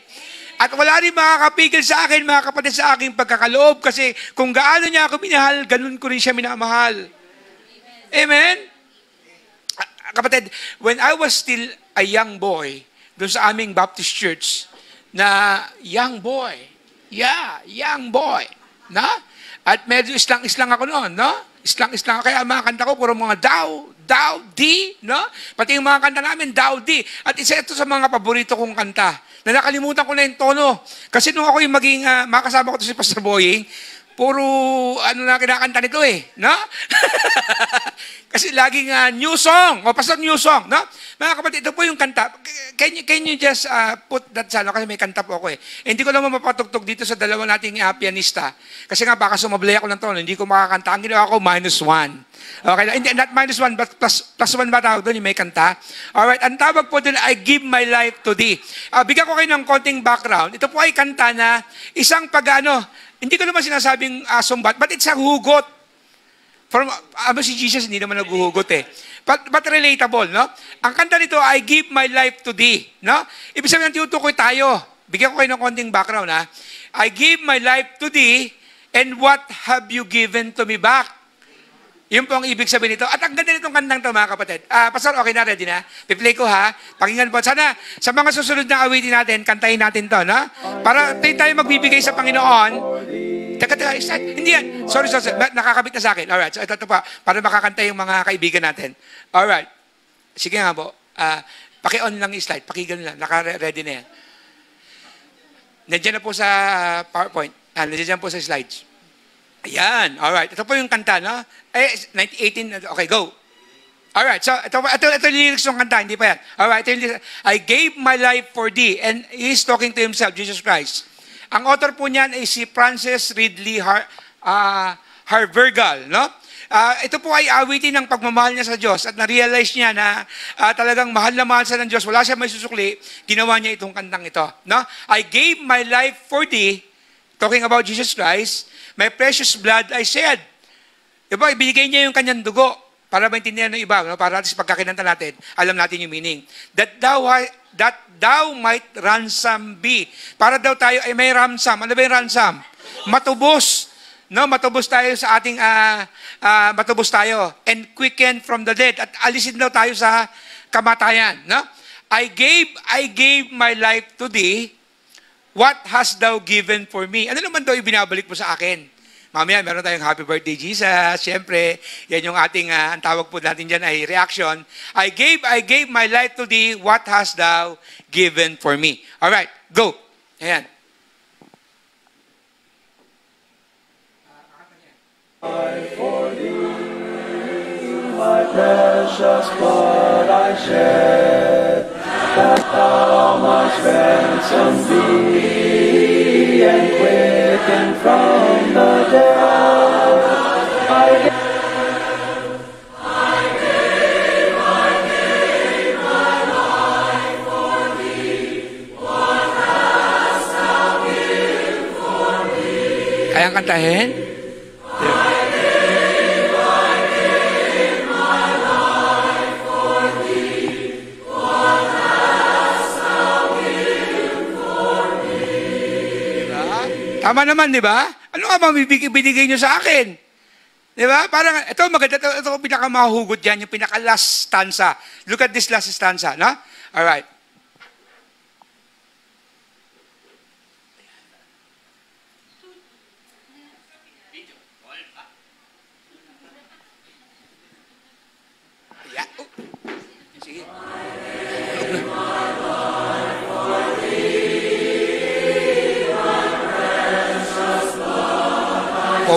At wala rin makakapigil sa akin, mga kapatid, sa aking pagkakaloob kasi kung gaano niya ako minahal, ganun ko rin siya minamahal. Amen? Kapatid, when I was still a young boy, doon sa aming Baptist Church, na young boy, yeah, young boy, na? At medyo islang-islang ako noon, no? Islang-islang kaya ang mga kanta ko, puro mga daw, daw, di, no? Pati yung mga kanta namin, daw, di. At isa ito sa mga paborito kong kanta. Na nakalimutan ko na yung tono. Kasi nung ako yung maging, uh, makasama ko to si Pastor Boying, puro ano na kinakanta nito eh, no? Kasi laging uh, new song, o pastor new song, no? Mga kapatid, ito po yung kanta. Can you, can you just uh, put that sa ano? Kasi may kanta po ako eh. eh hindi ko naman mapatugtog dito sa dalawa nating uh, pianista. Kasi nga baka sumablay ako ng tono, hindi ko makakanta. Ang ginawa ko, minus one. Okay, hindi, not minus one, but plus, plus one ba tawag doon, yung may kanta? Alright, ang tawag po doon, I give my life to thee. Uh, bigyan ko kayo ng konting background. Ito po ay kanta na isang pagano, hindi ko naman sinasabing uh, sumbat, but it's a hugot. From, ano si Jesus, hindi naman naghuhugot eh. But, but relatable, no? Ang kanta nito, I give my life to thee, no? Ibig sabihin, tinutukoy tayo. Bigyan ko kayo ng konting background, ha? I give my life to thee, and what have you given to me back? Yun po ang ibig sabihin nito. At ang ganda nitong kantang to, mga kapatid. Uh, Pastor, okay na, ready na? Piplay ko ha. Pakinggan po. Sana sa mga susunod na awitin natin, kantahin natin to, no? Para tayo, tayo magbibigay sa Panginoon. Teka, teka, start. Hindi yan. Sorry, sorry. Nakakabit na sa akin. Alright, so ito, ito pa. Para makakanta yung mga kaibigan natin. Alright. Sige nga po. Uh, paki-on lang yung slide. Pakinggan lang. Naka-ready na yan. Nandiyan na po sa PowerPoint. Ah, nandiyan po sa slides. Ayan. Alright. Ito po yung kanta, no? Eh, 1918. Okay, go. Alright, so ito, ito, ito yung lyrics ng kanta, hindi pa yan. Alright, ito yung. I gave my life for thee. And he's talking to himself, Jesus Christ. Ang author po niyan ay si Francis Ridley Har, uh, Harvergal, no? Uh, ito po ay awitin ng pagmamahal niya sa Diyos at na-realize niya na uh, talagang mahal na mahal sa ng Diyos. Wala siya may susukli. Ginawa niya itong kantang ito. No? I gave my life for thee, talking about Jesus Christ, my precious blood I shed. Diba, ibinigay niya yung kanyang dugo para maintindihan ng iba, no? para at least pagkakinanta natin, alam natin yung meaning. That thou, that thou might ransom be. Para daw tayo ay may ransom. Ano ba yung ransom? Matubos. No, matubos tayo sa ating uh, uh, matubos tayo and quicken from the dead at alisin daw tayo sa kamatayan, no? I gave I gave my life to thee. What hast thou given for me? Ano naman daw ibinabalik mo sa akin? Mamaya, meron tayong happy birthday, Jesus. Siyempre, yan yung ating, uh, ang tawag po natin dyan ay reaction. I gave, I gave my life to thee. What hast thou given for me? All right, go. Ayan. I for thee, my precious blood I shed, that thou mightst ransom thee and quicken from the dead. I Kayang kantahin? Tama naman, di ba? Ano nga ba binigay nyo sa akin? Di ba? Parang, ito maganda, ito, ito pinakamahugot dyan, yung pinaka-last stanza. Look at this last stanza, no? Alright.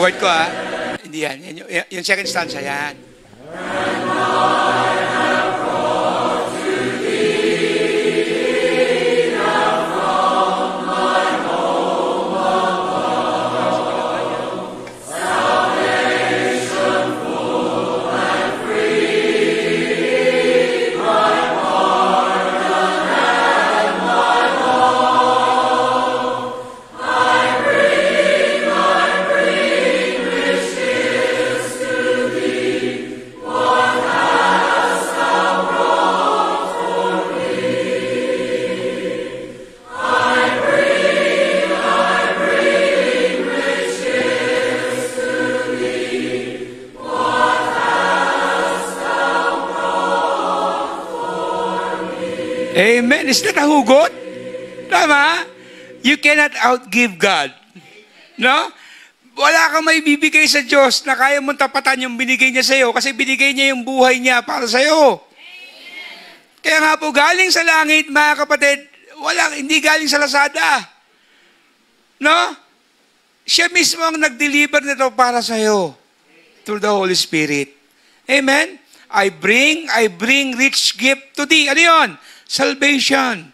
Forward ko ah. Hindi yan yung, yung second stanza yan. Is that a hugot? Tama? You cannot outgive God. No? Wala kang may bibigay sa Diyos na kaya mong tapatan yung binigay niya sa iyo kasi binigay niya yung buhay niya para sa iyo. Kaya nga po, galing sa langit, mga kapatid, wala, hindi galing sa Lazada. No? Siya mismo ang nag-deliver nito para sa iyo through the Holy Spirit. Amen? I bring, I bring rich gift to thee. Ano yun? Salvation.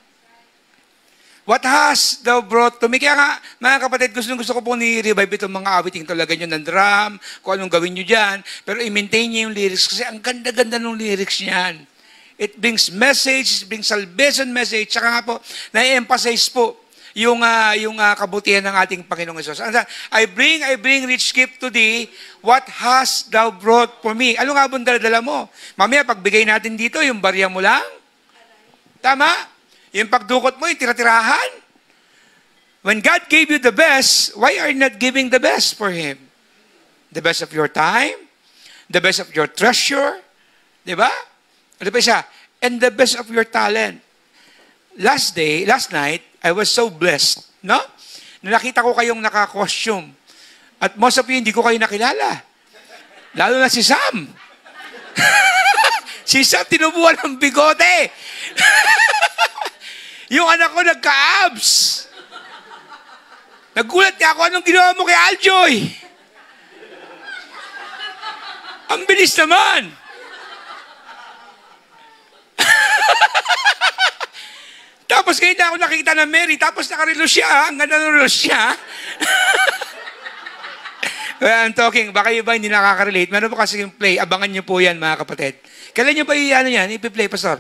What has thou brought to me? Kaya nga, mga kapatid, gusto, gusto ko po ni-revive itong mga awiting talaga nyo ng drum, kung anong gawin nyo dyan. Pero i-maintain nyo yung lyrics kasi ang ganda-ganda ng lyrics niyan. It brings message, it brings salvation message. Tsaka nga po, na-emphasize po yung uh, yung uh, kabutihan ng ating Panginoong Hesus. I bring I bring rich gift to thee, what hast thou brought for me? Ano nga bang dala mo? Mamaya pagbigay natin dito yung barya mo lang. Tama? Yung pagdukot mo, yung tiratirahan. When God gave you the best, why are you not giving the best for Him? The best of your time, the best of your treasure, di ba? Ano pa isa? And the best of your talent. Last day, last night, I was so blessed, no? Na nakita ko kayong naka-costume. At most of you, hindi ko kayo nakilala. Lalo na si Sam. Sisa, tinubuan ng bigote. yung anak ko nagka-abs. Nagulat nga ako, anong ginawa mo kay Aljoy? Ang bilis naman. Tapos ngayon na ako nakita ng Mary, tapos nakarelo siya, ang ganda ng siya. well, I'm talking, baka iba hindi nakakarelate. Meron po kasi yung play, abangan niyo po yan mga kapatid. Kailan niyo ba i-ano yan, ipi-play, Pastor?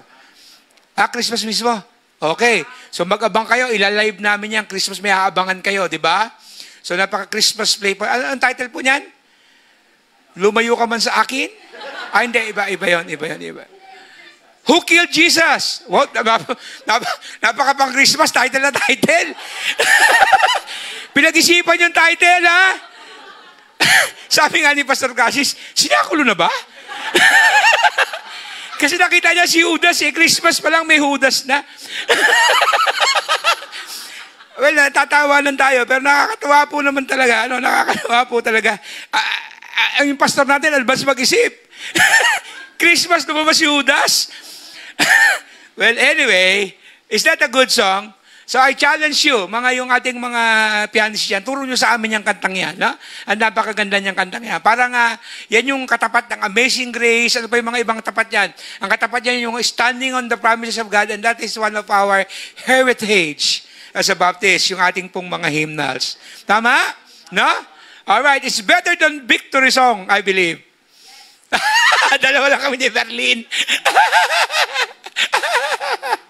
Ah, Christmas mismo? Okay. So mag-abang kayo, ilalive namin yan. Christmas may aabangan kayo, di ba? So napaka-Christmas play po. Ano ang title po niyan? Lumayo ka man sa akin? Ah, hindi. Iba, iba yon Iba yon iba. Who killed Jesus? What? Nap- nap- napaka pang Christmas title na title. Pinag-isipan yung title, ha? Sabi nga ni Pastor Casis, sinakulo na ba? Kasi nakita niya si Judas, eh, Christmas pa lang may Judas na. well, natatawanan tayo, pero nakakatawa po naman talaga. Ano, nakakatawa po talaga. Ah, ah, ang yung pastor natin, albas mag-isip. Christmas ba si Judas? well, anyway, is that a good song? So I challenge you, mga yung ating mga pianist yan, turo nyo sa amin yung kantang yan. No? Ang napakaganda niyang kantang yan. Parang uh, yan yung katapat ng Amazing Grace, ano pa yung mga ibang tapat yan. Ang katapat yan yung standing on the promises of God and that is one of our heritage as a Baptist, yung ating pong mga hymnals. Tama? No? Alright, it's better than victory song, I believe. Dalawa lang kami ni Berlin.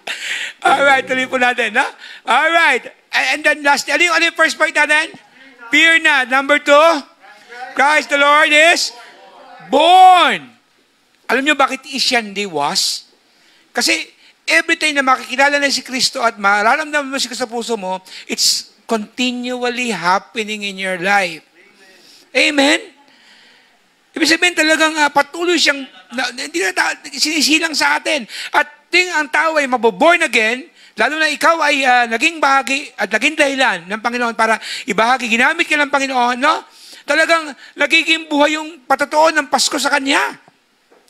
Alright, tuloy po natin, no? Alright. And then last, ano yung, ano yung first point natin? Fear not. Number two, Christ the Lord is born. Alam nyo bakit is yan di was? Kasi every time na makikilala na si Kristo at mararamdaman mo siya sa puso mo, it's continually happening in your life. Amen? Ibig sabihin talagang uh, patuloy siyang, na, hindi na ta- sinisilang sa atin. At ting ang tao ay maboborn again, lalo na ikaw ay uh, naging bahagi at naging dahilan ng Panginoon para ibahagi, ginamit ka ng Panginoon, no? Talagang nagiging buhay yung patotoo ng Pasko sa Kanya.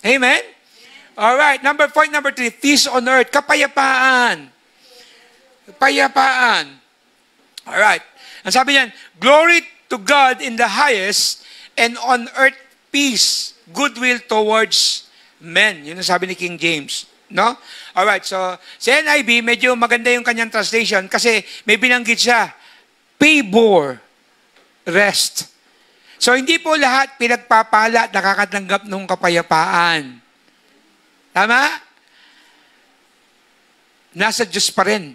Amen? Alright, number point number three, peace on earth, kapayapaan. Kapayapaan. Alright. Ang sabi niyan, glory to God in the highest and on earth peace, goodwill towards men. Yun ang sabi ni King James. No? Alright, so sa NIV, medyo maganda yung kanyang translation kasi may binanggit siya, pabor, rest. So hindi po lahat pinagpapala at nakakatanggap ng kapayapaan. Tama? Nasa Diyos pa rin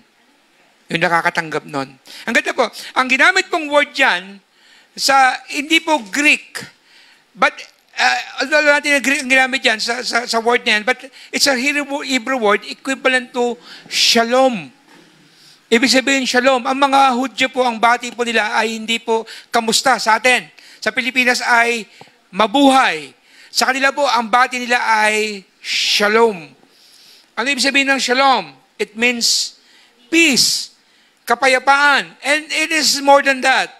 yung nakakatanggap nun. Ang ganda po, ang ginamit pong word dyan, sa, hindi po Greek, but uh, although natin ang ginamit yan sa, sa, sa word na yan, but it's a Hebrew word equivalent to shalom. Ibig sabihin shalom. Ang mga Hudyo po, ang bati po nila ay hindi po kamusta sa atin. Sa Pilipinas ay mabuhay. Sa kanila po, ang bati nila ay shalom. Ano ibig sabihin ng shalom? It means peace, kapayapaan. And it is more than that.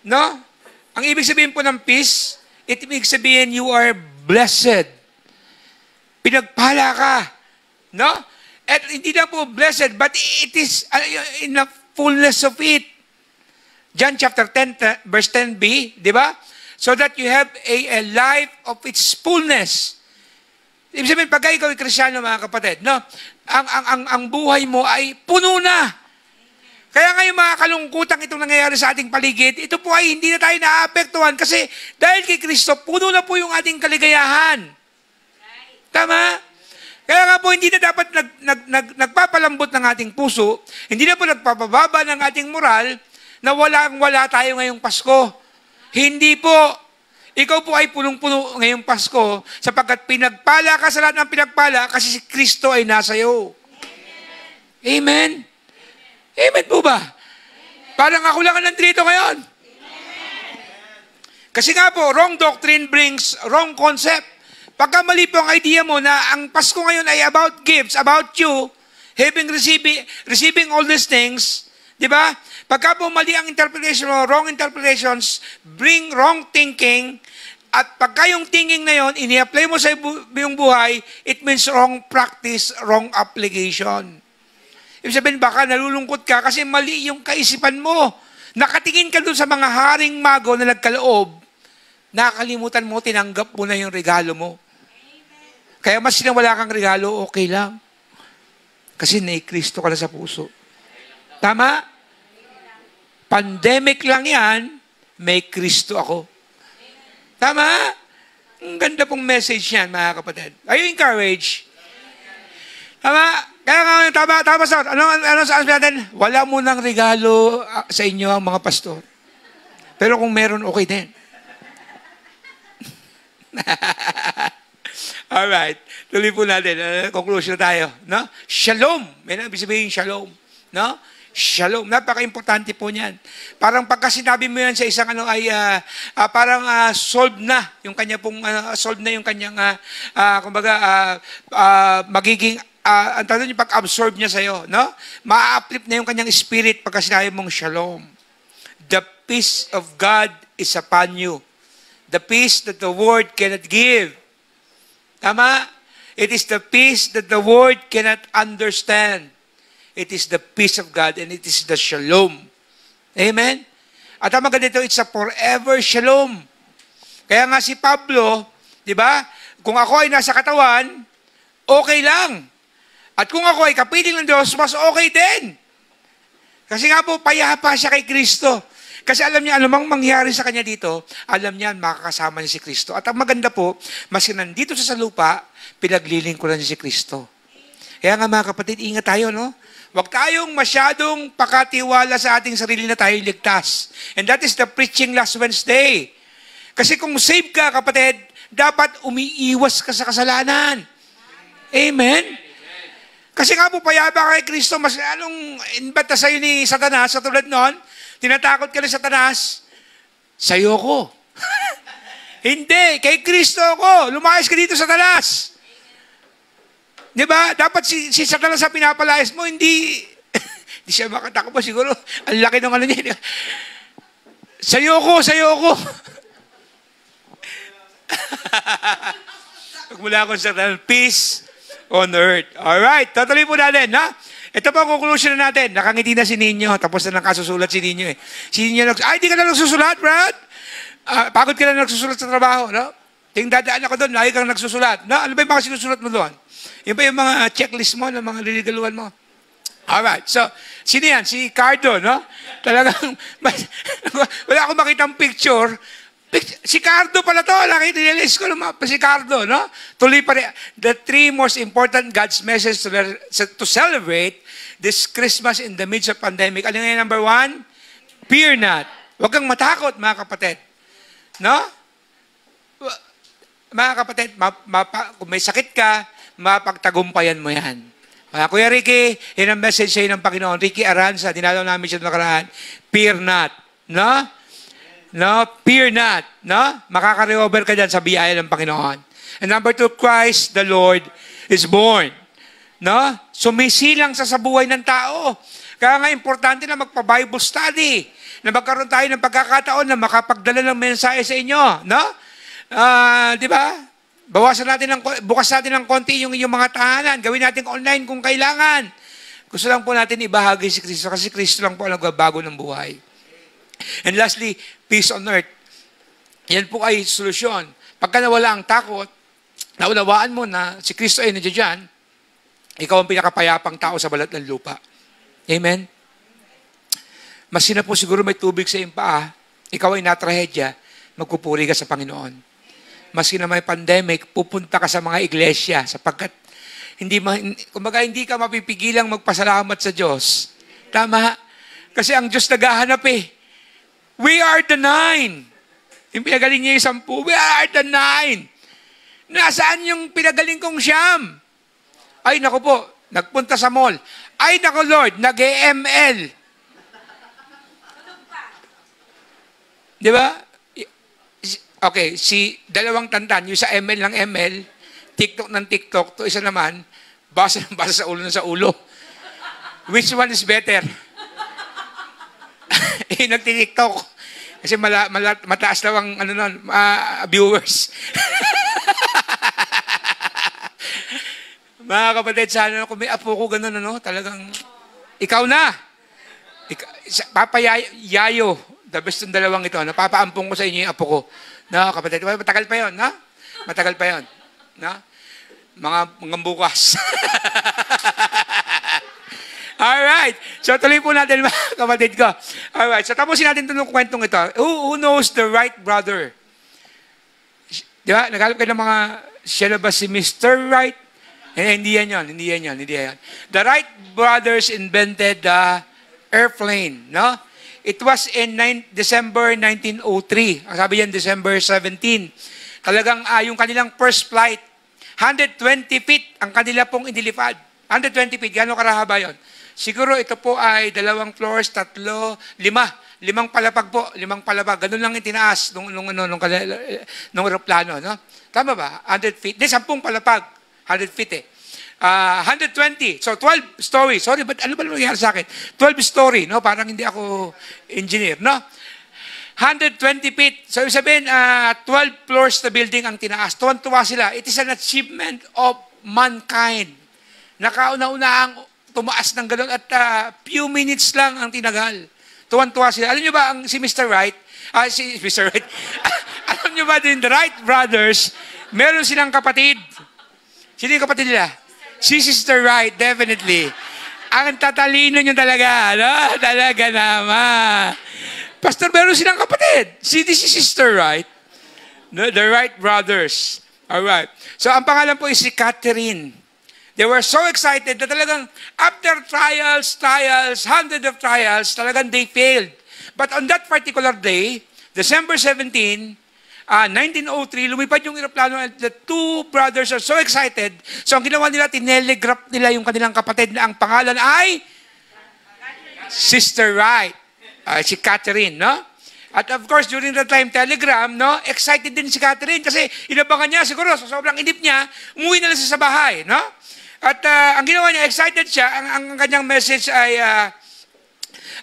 No? Ang ibig sabihin po ng peace, it ibig sabihin you are blessed. Pinagpala ka. No? At hindi na po blessed, but it is uh, in the fullness of it. John chapter 10, verse 10b, di ba? So that you have a, a life of its fullness. Ibig sabihin, pag ikaw ay krisyano, mga kapatid, no? Ang, ang, ang, ang buhay mo ay puno na. Kaya ngayon mga kalungkutan itong nangyayari sa ating paligid, ito po ay hindi na tayo naapektuhan kasi dahil kay Kristo, puno na po yung ating kaligayahan. Tama? Kaya nga po, hindi na dapat nag, nag, nag, nagpapalambot ng ating puso, hindi na po nagpapababa ng ating moral, na walang-wala tayo ngayong Pasko. Hindi po. Ikaw po ay punong-puno ngayong Pasko sapagkat pinagpala ka sa lahat ng pinagpala kasi si Kristo ay nasa iyo. Amen? Amen po ba? Parang ako lang ang nandito ngayon. Kasi nga po, wrong doctrine brings wrong concept. Pagka mali po ang idea mo na ang Pasko ngayon ay about gifts, about you, having receiving, receiving all these things, di ba? Pagka po mali ang interpretation mo, wrong interpretations, bring wrong thinking, at pagka yung thinking na yon, ini-apply mo sa iyong buhay, it means wrong practice, wrong application. Ibig sabihin, baka nalulungkot ka kasi mali yung kaisipan mo. Nakatingin ka dun sa mga haring mago na nagkaloob, nakakalimutan mo, tinanggap mo na yung regalo mo. Kaya mas na wala kang regalo, okay lang. Kasi may Kristo ka na sa puso. Tama? Pandemic lang yan, may Kristo ako. Tama? Ang ganda pong message yan, mga kapatid. Are you encouraged? Tama? Kaya nga, tama, tama sa, ano, ano sa natin? Wala mo ng regalo ah, sa inyo ang mga pastor. Pero kung meron, okay din. Alright. Tuloy po natin. Uh, conclusion na tayo. No? Shalom. May nang sabihin shalom. No? Shalom. Napaka-importante po niyan. Parang pagka sinabi mo yan sa isang ano ay uh, uh, parang uh, solved na yung kanya pong uh, solved na yung kanyang uh, uh, kumbaga uh, uh, magiging uh, ang tanong niyo pag-absorb niya sa iyo, no? Ma-uplift na yung kanyang spirit pagka sinabi mong shalom. The peace of God is upon you. The peace that the word cannot give. Tama? It is the peace that the word cannot understand. It is the peace of God and it is the shalom. Amen? At ang maganda it's a forever shalom. Kaya nga si Pablo, di ba? Kung ako ay nasa katawan, okay lang. At kung ako ay kapiling ng Diyos, mas okay din. Kasi nga po, payapa siya kay Kristo. Kasi alam niya, anumang mangyari sa kanya dito, alam niya, makakasama niya si Kristo. At ang maganda po, mas nandito sa lupa, pinaglilingkuran niya si Kristo. Kaya nga mga kapatid, ingat tayo, no? Huwag tayong masyadong pakatiwala sa ating sarili na tayo ligtas. And that is the preaching last Wednesday. Kasi kung save ka, kapatid, dapat umiiwas ka sa kasalanan. Amen? Kasi nga po, payaba kay Kristo, mas anong inbata sa'yo ni Satanas, sa tulad noon, Tinatakot ka ni Satanas, sa'yo ko. Hindi, kay Kristo ako. Lumayas ka dito, Satanas. Di ba? Dapat si, si Satanas sa pinapalayas mo, hindi, hindi siya makatakbo siguro. Ang laki ng ano niya. Sa'yo ko, sa'yo ko. Magmula akong sa peace on earth. Alright, tatuloy po natin, ha? Ito po ang conclusion na natin. Nakangiti na si Ninyo. Tapos na nakasusulat si Ninyo eh. Si Ninyo, nags- ay, di ka na nagsusulat, Brad? Uh, pagod ka na nagsusulat sa trabaho, no? Ting dadaan ako doon, lagi kang nagsusulat. No? Ano ba yung mga sinusulat mo doon? Yung ba yung mga checklist mo, ng mga liligaluan mo? Alright, so, sino yan? Si Cardo, no? Talagang, wala akong makitang picture. Si Cardo pala to, nakita nilis ko naman si Cardo, no? Tuloy pa rin. The three most important God's message to, to celebrate this Christmas in the midst of pandemic. Ano nga number one? Fear not. Huwag kang matakot, mga kapatid. No? Mga kapatid, ma, mapa, kung may sakit ka, mapagtagumpayan mo yan. Uh, Kuya Ricky, yun ang message sa'yo ng Panginoon. Ricky Aranza, dinalaw namin siya nakaraan. Fear not. No? No? Fear not. No? Makaka-recover ka dyan sa biyaya ng Panginoon. And number two, Christ the Lord is born. No? Sumisilang sa sa buhay ng tao. Kaya nga importante na magpa-Bible study, na magkaroon tayo ng pagkakataon na makapagdala ng mensahe sa inyo. No? Uh, di ba? Bawasan natin ng, bukas natin ng konti yung inyong mga tahanan. Gawin natin online kung kailangan. Gusto lang po natin ibahagi si Kristo kasi Kristo lang po ang nagbabago ng buhay. And lastly, peace on earth. Yan po ay solusyon. Pagka nawala ang takot, naunawaan mo na si Kristo ay nandiyan ikaw ang pinakapayapang tao sa balat ng lupa. Amen? Mas na po siguro may tubig sa iyong paa, ikaw ay natrahedya, magpupuri ka sa Panginoon. Maski na may pandemic, pupunta ka sa mga iglesia sapagkat hindi ma, kumbaga hindi ka mapipigilang magpasalamat sa Diyos. Tama? Kasi ang Diyos naghahanap eh. We are the nine. Yung pinagaling niya yung sampu, we are the nine. Nasaan yung pinagaling kong siyam? Ay, nako po, nagpunta sa mall. Ay, nako Lord, nag-ML. Di ba? Okay, si dalawang tantan, yung sa ML ng ML, TikTok ng TikTok, to isa naman, basa ng basa sa ulo ng sa ulo. Which one is better? eh, nagti-TikTok. Kasi mala, mala, mataas daw ang ano nun, uh, viewers. Mga kapatid, sana kung may apo ko ganun, ano, talagang, ikaw na. Ika, Papa the best ng dalawang ito, napapaampong ko sa inyo yung apo ko. No, kapatid, matagal pa yon, no? Matagal pa yon. No? Mga, mga bukas. Alright. So tuloy po natin mga kapatid ko. Alright. So tapusin natin itong kwentong ito. Who, who knows the right brother? Di ba? Naghalap kayo ng mga, siya na ba si Mr. Right? Eh, hindi yan yun. Hindi yan yun. Hindi yan. The Wright brothers invented the airplane. No? It was in 9, December 1903. Ang sabi yan, December 17. Talagang uh, yung kanilang first flight, 120 feet ang kanila pong inilipad. 120 feet. Gano'ng karahaba yon? Siguro ito po ay dalawang floors, tatlo, lima. Limang palapag po, limang palapag. Ganun lang itinaas nung, nung, nung, nung, nung aeroplano. No? Tama ba? 100 feet. Hindi, 10 palapag. 100 feet eh. Uh, 120. So, 12 story. Sorry, but ano ba nangyari sa akin? 12 story, no? Parang hindi ako engineer, no? 120 feet. So, ibig sabihin, uh, 12 floors na building ang tinaas. Tuwan-tuwa sila. It is an achievement of mankind. Nakauna-una ang tumaas ng gano'n at uh, few minutes lang ang tinagal. Tuwan-tuwa sila. Alam niyo ba, ang, si Mr. Wright, ah, si Mr. Wright, alam niyo ba din, the Wright brothers, meron silang kapatid. Sino yung kapatid nila? Si Sister Wright, definitely. Ang tatalino niyo talaga, no? Talaga naman. Pastor, meron silang kapatid. Si, si Sister Wright. No, the Wright brothers. All right. So, ang pangalan po is si Catherine. They were so excited na talagang after trials, trials, hundred of trials, talagang they failed. But on that particular day, December 17, uh, 1903, lumipad yung aeroplano and the two brothers are so excited. So ang ginawa nila, tinelegraph nila yung kanilang kapatid na ang pangalan ay Sister Wright. Uh, si Catherine, no? At of course, during the time, telegram, no? Excited din si Catherine kasi inabangan niya siguro sa sobrang inip niya, umuwi na lang siya sa bahay, no? At uh, ang ginawa niya, excited siya. Ang, ang kanyang message ay, uh,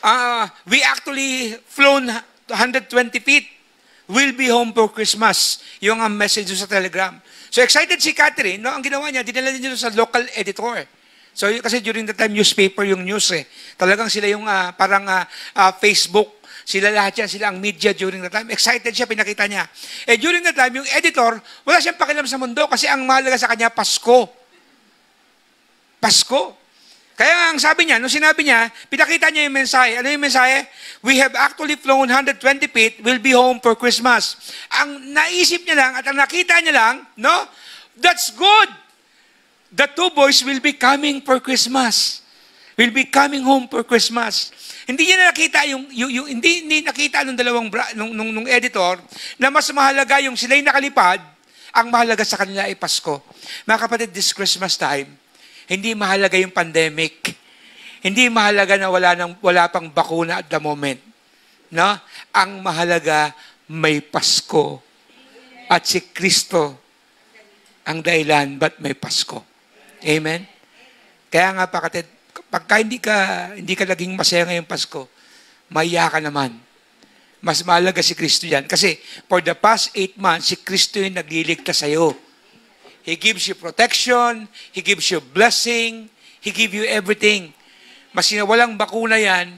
uh, we actually flown 120 feet. We'll be home for Christmas. Yung ang message sa telegram. So excited si Catherine, no? ang ginawa niya, dinala niya sa local editor. So kasi during the time, newspaper yung news eh. Talagang sila yung uh, parang uh, uh, Facebook sila lahat yan, sila ang media during the time. Excited siya, pinakita niya. Eh, during the time, yung editor, wala siyang pakialam sa mundo kasi ang mahalaga sa kanya, Pasko. Pasko. Kaya ang sabi niya, nung sinabi niya, pinakita niya yung mensahe. Ano yung mensahe? We have actually flown 120 feet, we'll be home for Christmas. Ang naisip niya lang at ang nakita niya lang, no? That's good. The two boys will be coming for Christmas. Will be coming home for Christmas. Hindi niya nakita yung, yung, yung hindi, hindi nakita nung dalawang bra, nung, nung, nung editor na mas mahalaga yung sila'y nakalipad, ang mahalaga sa kanila ay Pasko. Mga kapatid, this Christmas time, hindi mahalaga yung pandemic. Hindi mahalaga na wala, nang, wala pang bakuna at the moment. No? Ang mahalaga, may Pasko. At si Kristo ang dahilan, but may Pasko. Amen? Kaya nga, pakatid, pagka hindi ka, hindi ka naging masaya ngayong Pasko, maiya ka naman. Mas mahalaga si Kristo yan. Kasi for the past eight months, si Kristo yung nagliligtas sa'yo. He gives you protection, He gives you blessing, He gives you everything. Mas walang bakuna yan,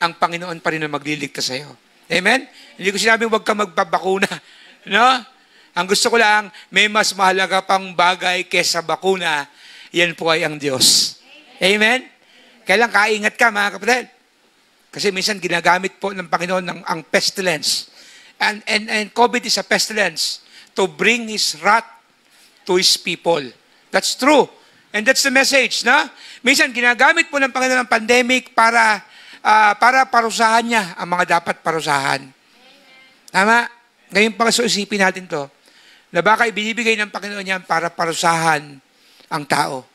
ang Panginoon pa rin ang magliligtas sa iyo. Amen? Hindi ko sinabing huwag ka magpabakuna. No? Ang gusto ko lang, may mas mahalaga pang bagay kesa bakuna, yan po ay ang Diyos. Amen? Kailan kaingat ka mga kapatid? Kasi minsan ginagamit po ng Panginoon ng, ang pestilence. And, and, and COVID is a pestilence to bring His wrath to His people. That's true. And that's the message, na? Minsan, ginagamit po ng Panginoon ng pandemic para, uh, para parusahan niya ang mga dapat parusahan. Tama? Ngayon pa so natin to, na baka ibinibigay ng Panginoon niya para parusahan ang tao.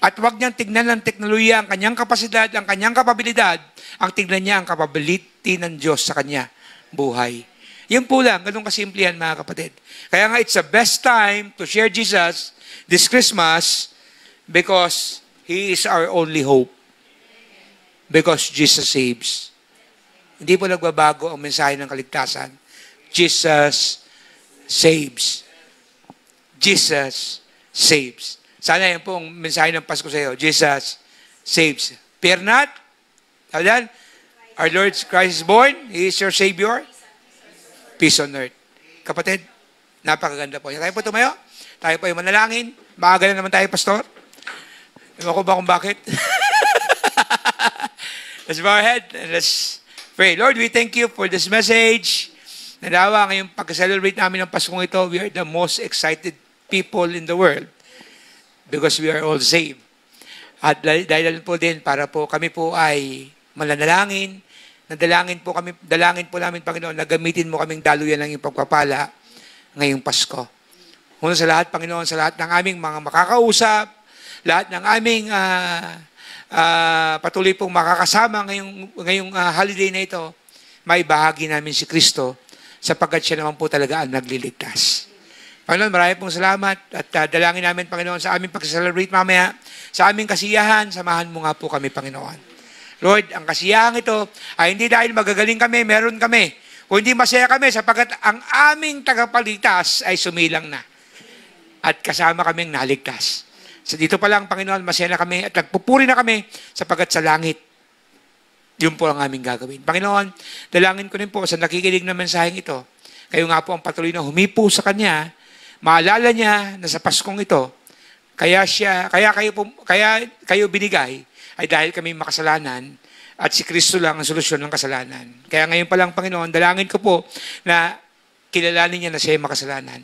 At huwag niyang tignan ng teknolohiya ang kanyang kapasidad, ang kanyang kapabilidad, ang tignan niya ang capability ng Diyos sa kanya buhay. Yun po lang, ganun kasimple yan mga kapatid. Kaya nga it's the best time to share Jesus this Christmas because He is our only hope. Because Jesus saves. Hindi po nagbabago ang mensahe ng kaligtasan. Jesus saves. Jesus saves. Sana yan po ang mensahe ng Pasko sa iyo. Jesus saves. Fear not. Our Lord Christ is born. He is your Savior peace on earth. Kapatid, napakaganda po. Tayo po tumayo. Tayo po ay manalangin. Maaga na naman tayo, Pastor. Ewan ko ba kung bakit? Let's bow our head and let's pray. Lord, we thank you for this message. Nanawa ngayong pag-celebrate namin ng Paskong ito, we are the most excited people in the world because we are all saved. At dahil po din para po kami po ay mananalangin, nadalangin po kami, dalangin po namin Panginoon na gamitin mo kaming daluyan ng iyong pagpapala ngayong Pasko. Una sa lahat, Panginoon, sa lahat ng aming mga makakausap, lahat ng aming ah, ah, patuloy pong makakasama ngayong, ngayong ah, holiday na ito, may bahagi namin si Kristo sapagkat siya naman po talaga ang nagliligtas. Panginoon, marami pong salamat at uh, dalangin namin, Panginoon, sa aming pag-celebrate mamaya, sa aming kasiyahan, samahan mo nga po kami, Panginoon. Lord, ang kasiyahan ito ay hindi dahil magagaling kami, meron kami, o hindi masaya kami sapagkat ang aming tagapalitas ay sumilang na at kasama kaming naligtas. So dito pa lang, Panginoon, masaya na kami at nagpupuri na kami sapagkat sa langit, yun po ang aming gagawin. Panginoon, dalangin ko rin po sa nakikinig ng mensaheng ito. Kayo nga po ang patuloy na humipo sa Kanya. Maalala niya na sa Paskong ito, kaya siya, kaya kayo, kaya kayo binigay ay dahil kami makasalanan at si Kristo lang ang solusyon ng kasalanan. Kaya ngayon pa lang, Panginoon, dalangin ko po na kilalanin niya na siya ay makasalanan.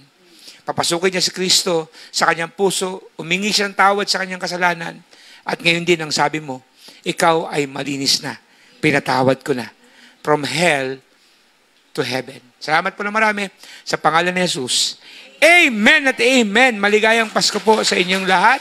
Papasukin niya si Kristo sa kanyang puso, umingi siya ng tawad sa kanyang kasalanan, at ngayon din ang sabi mo, ikaw ay malinis na. Pinatawad ko na. From hell to heaven. Salamat po na marami sa pangalan ni Jesus. Amen at amen. Maligayang Pasko po sa inyong lahat.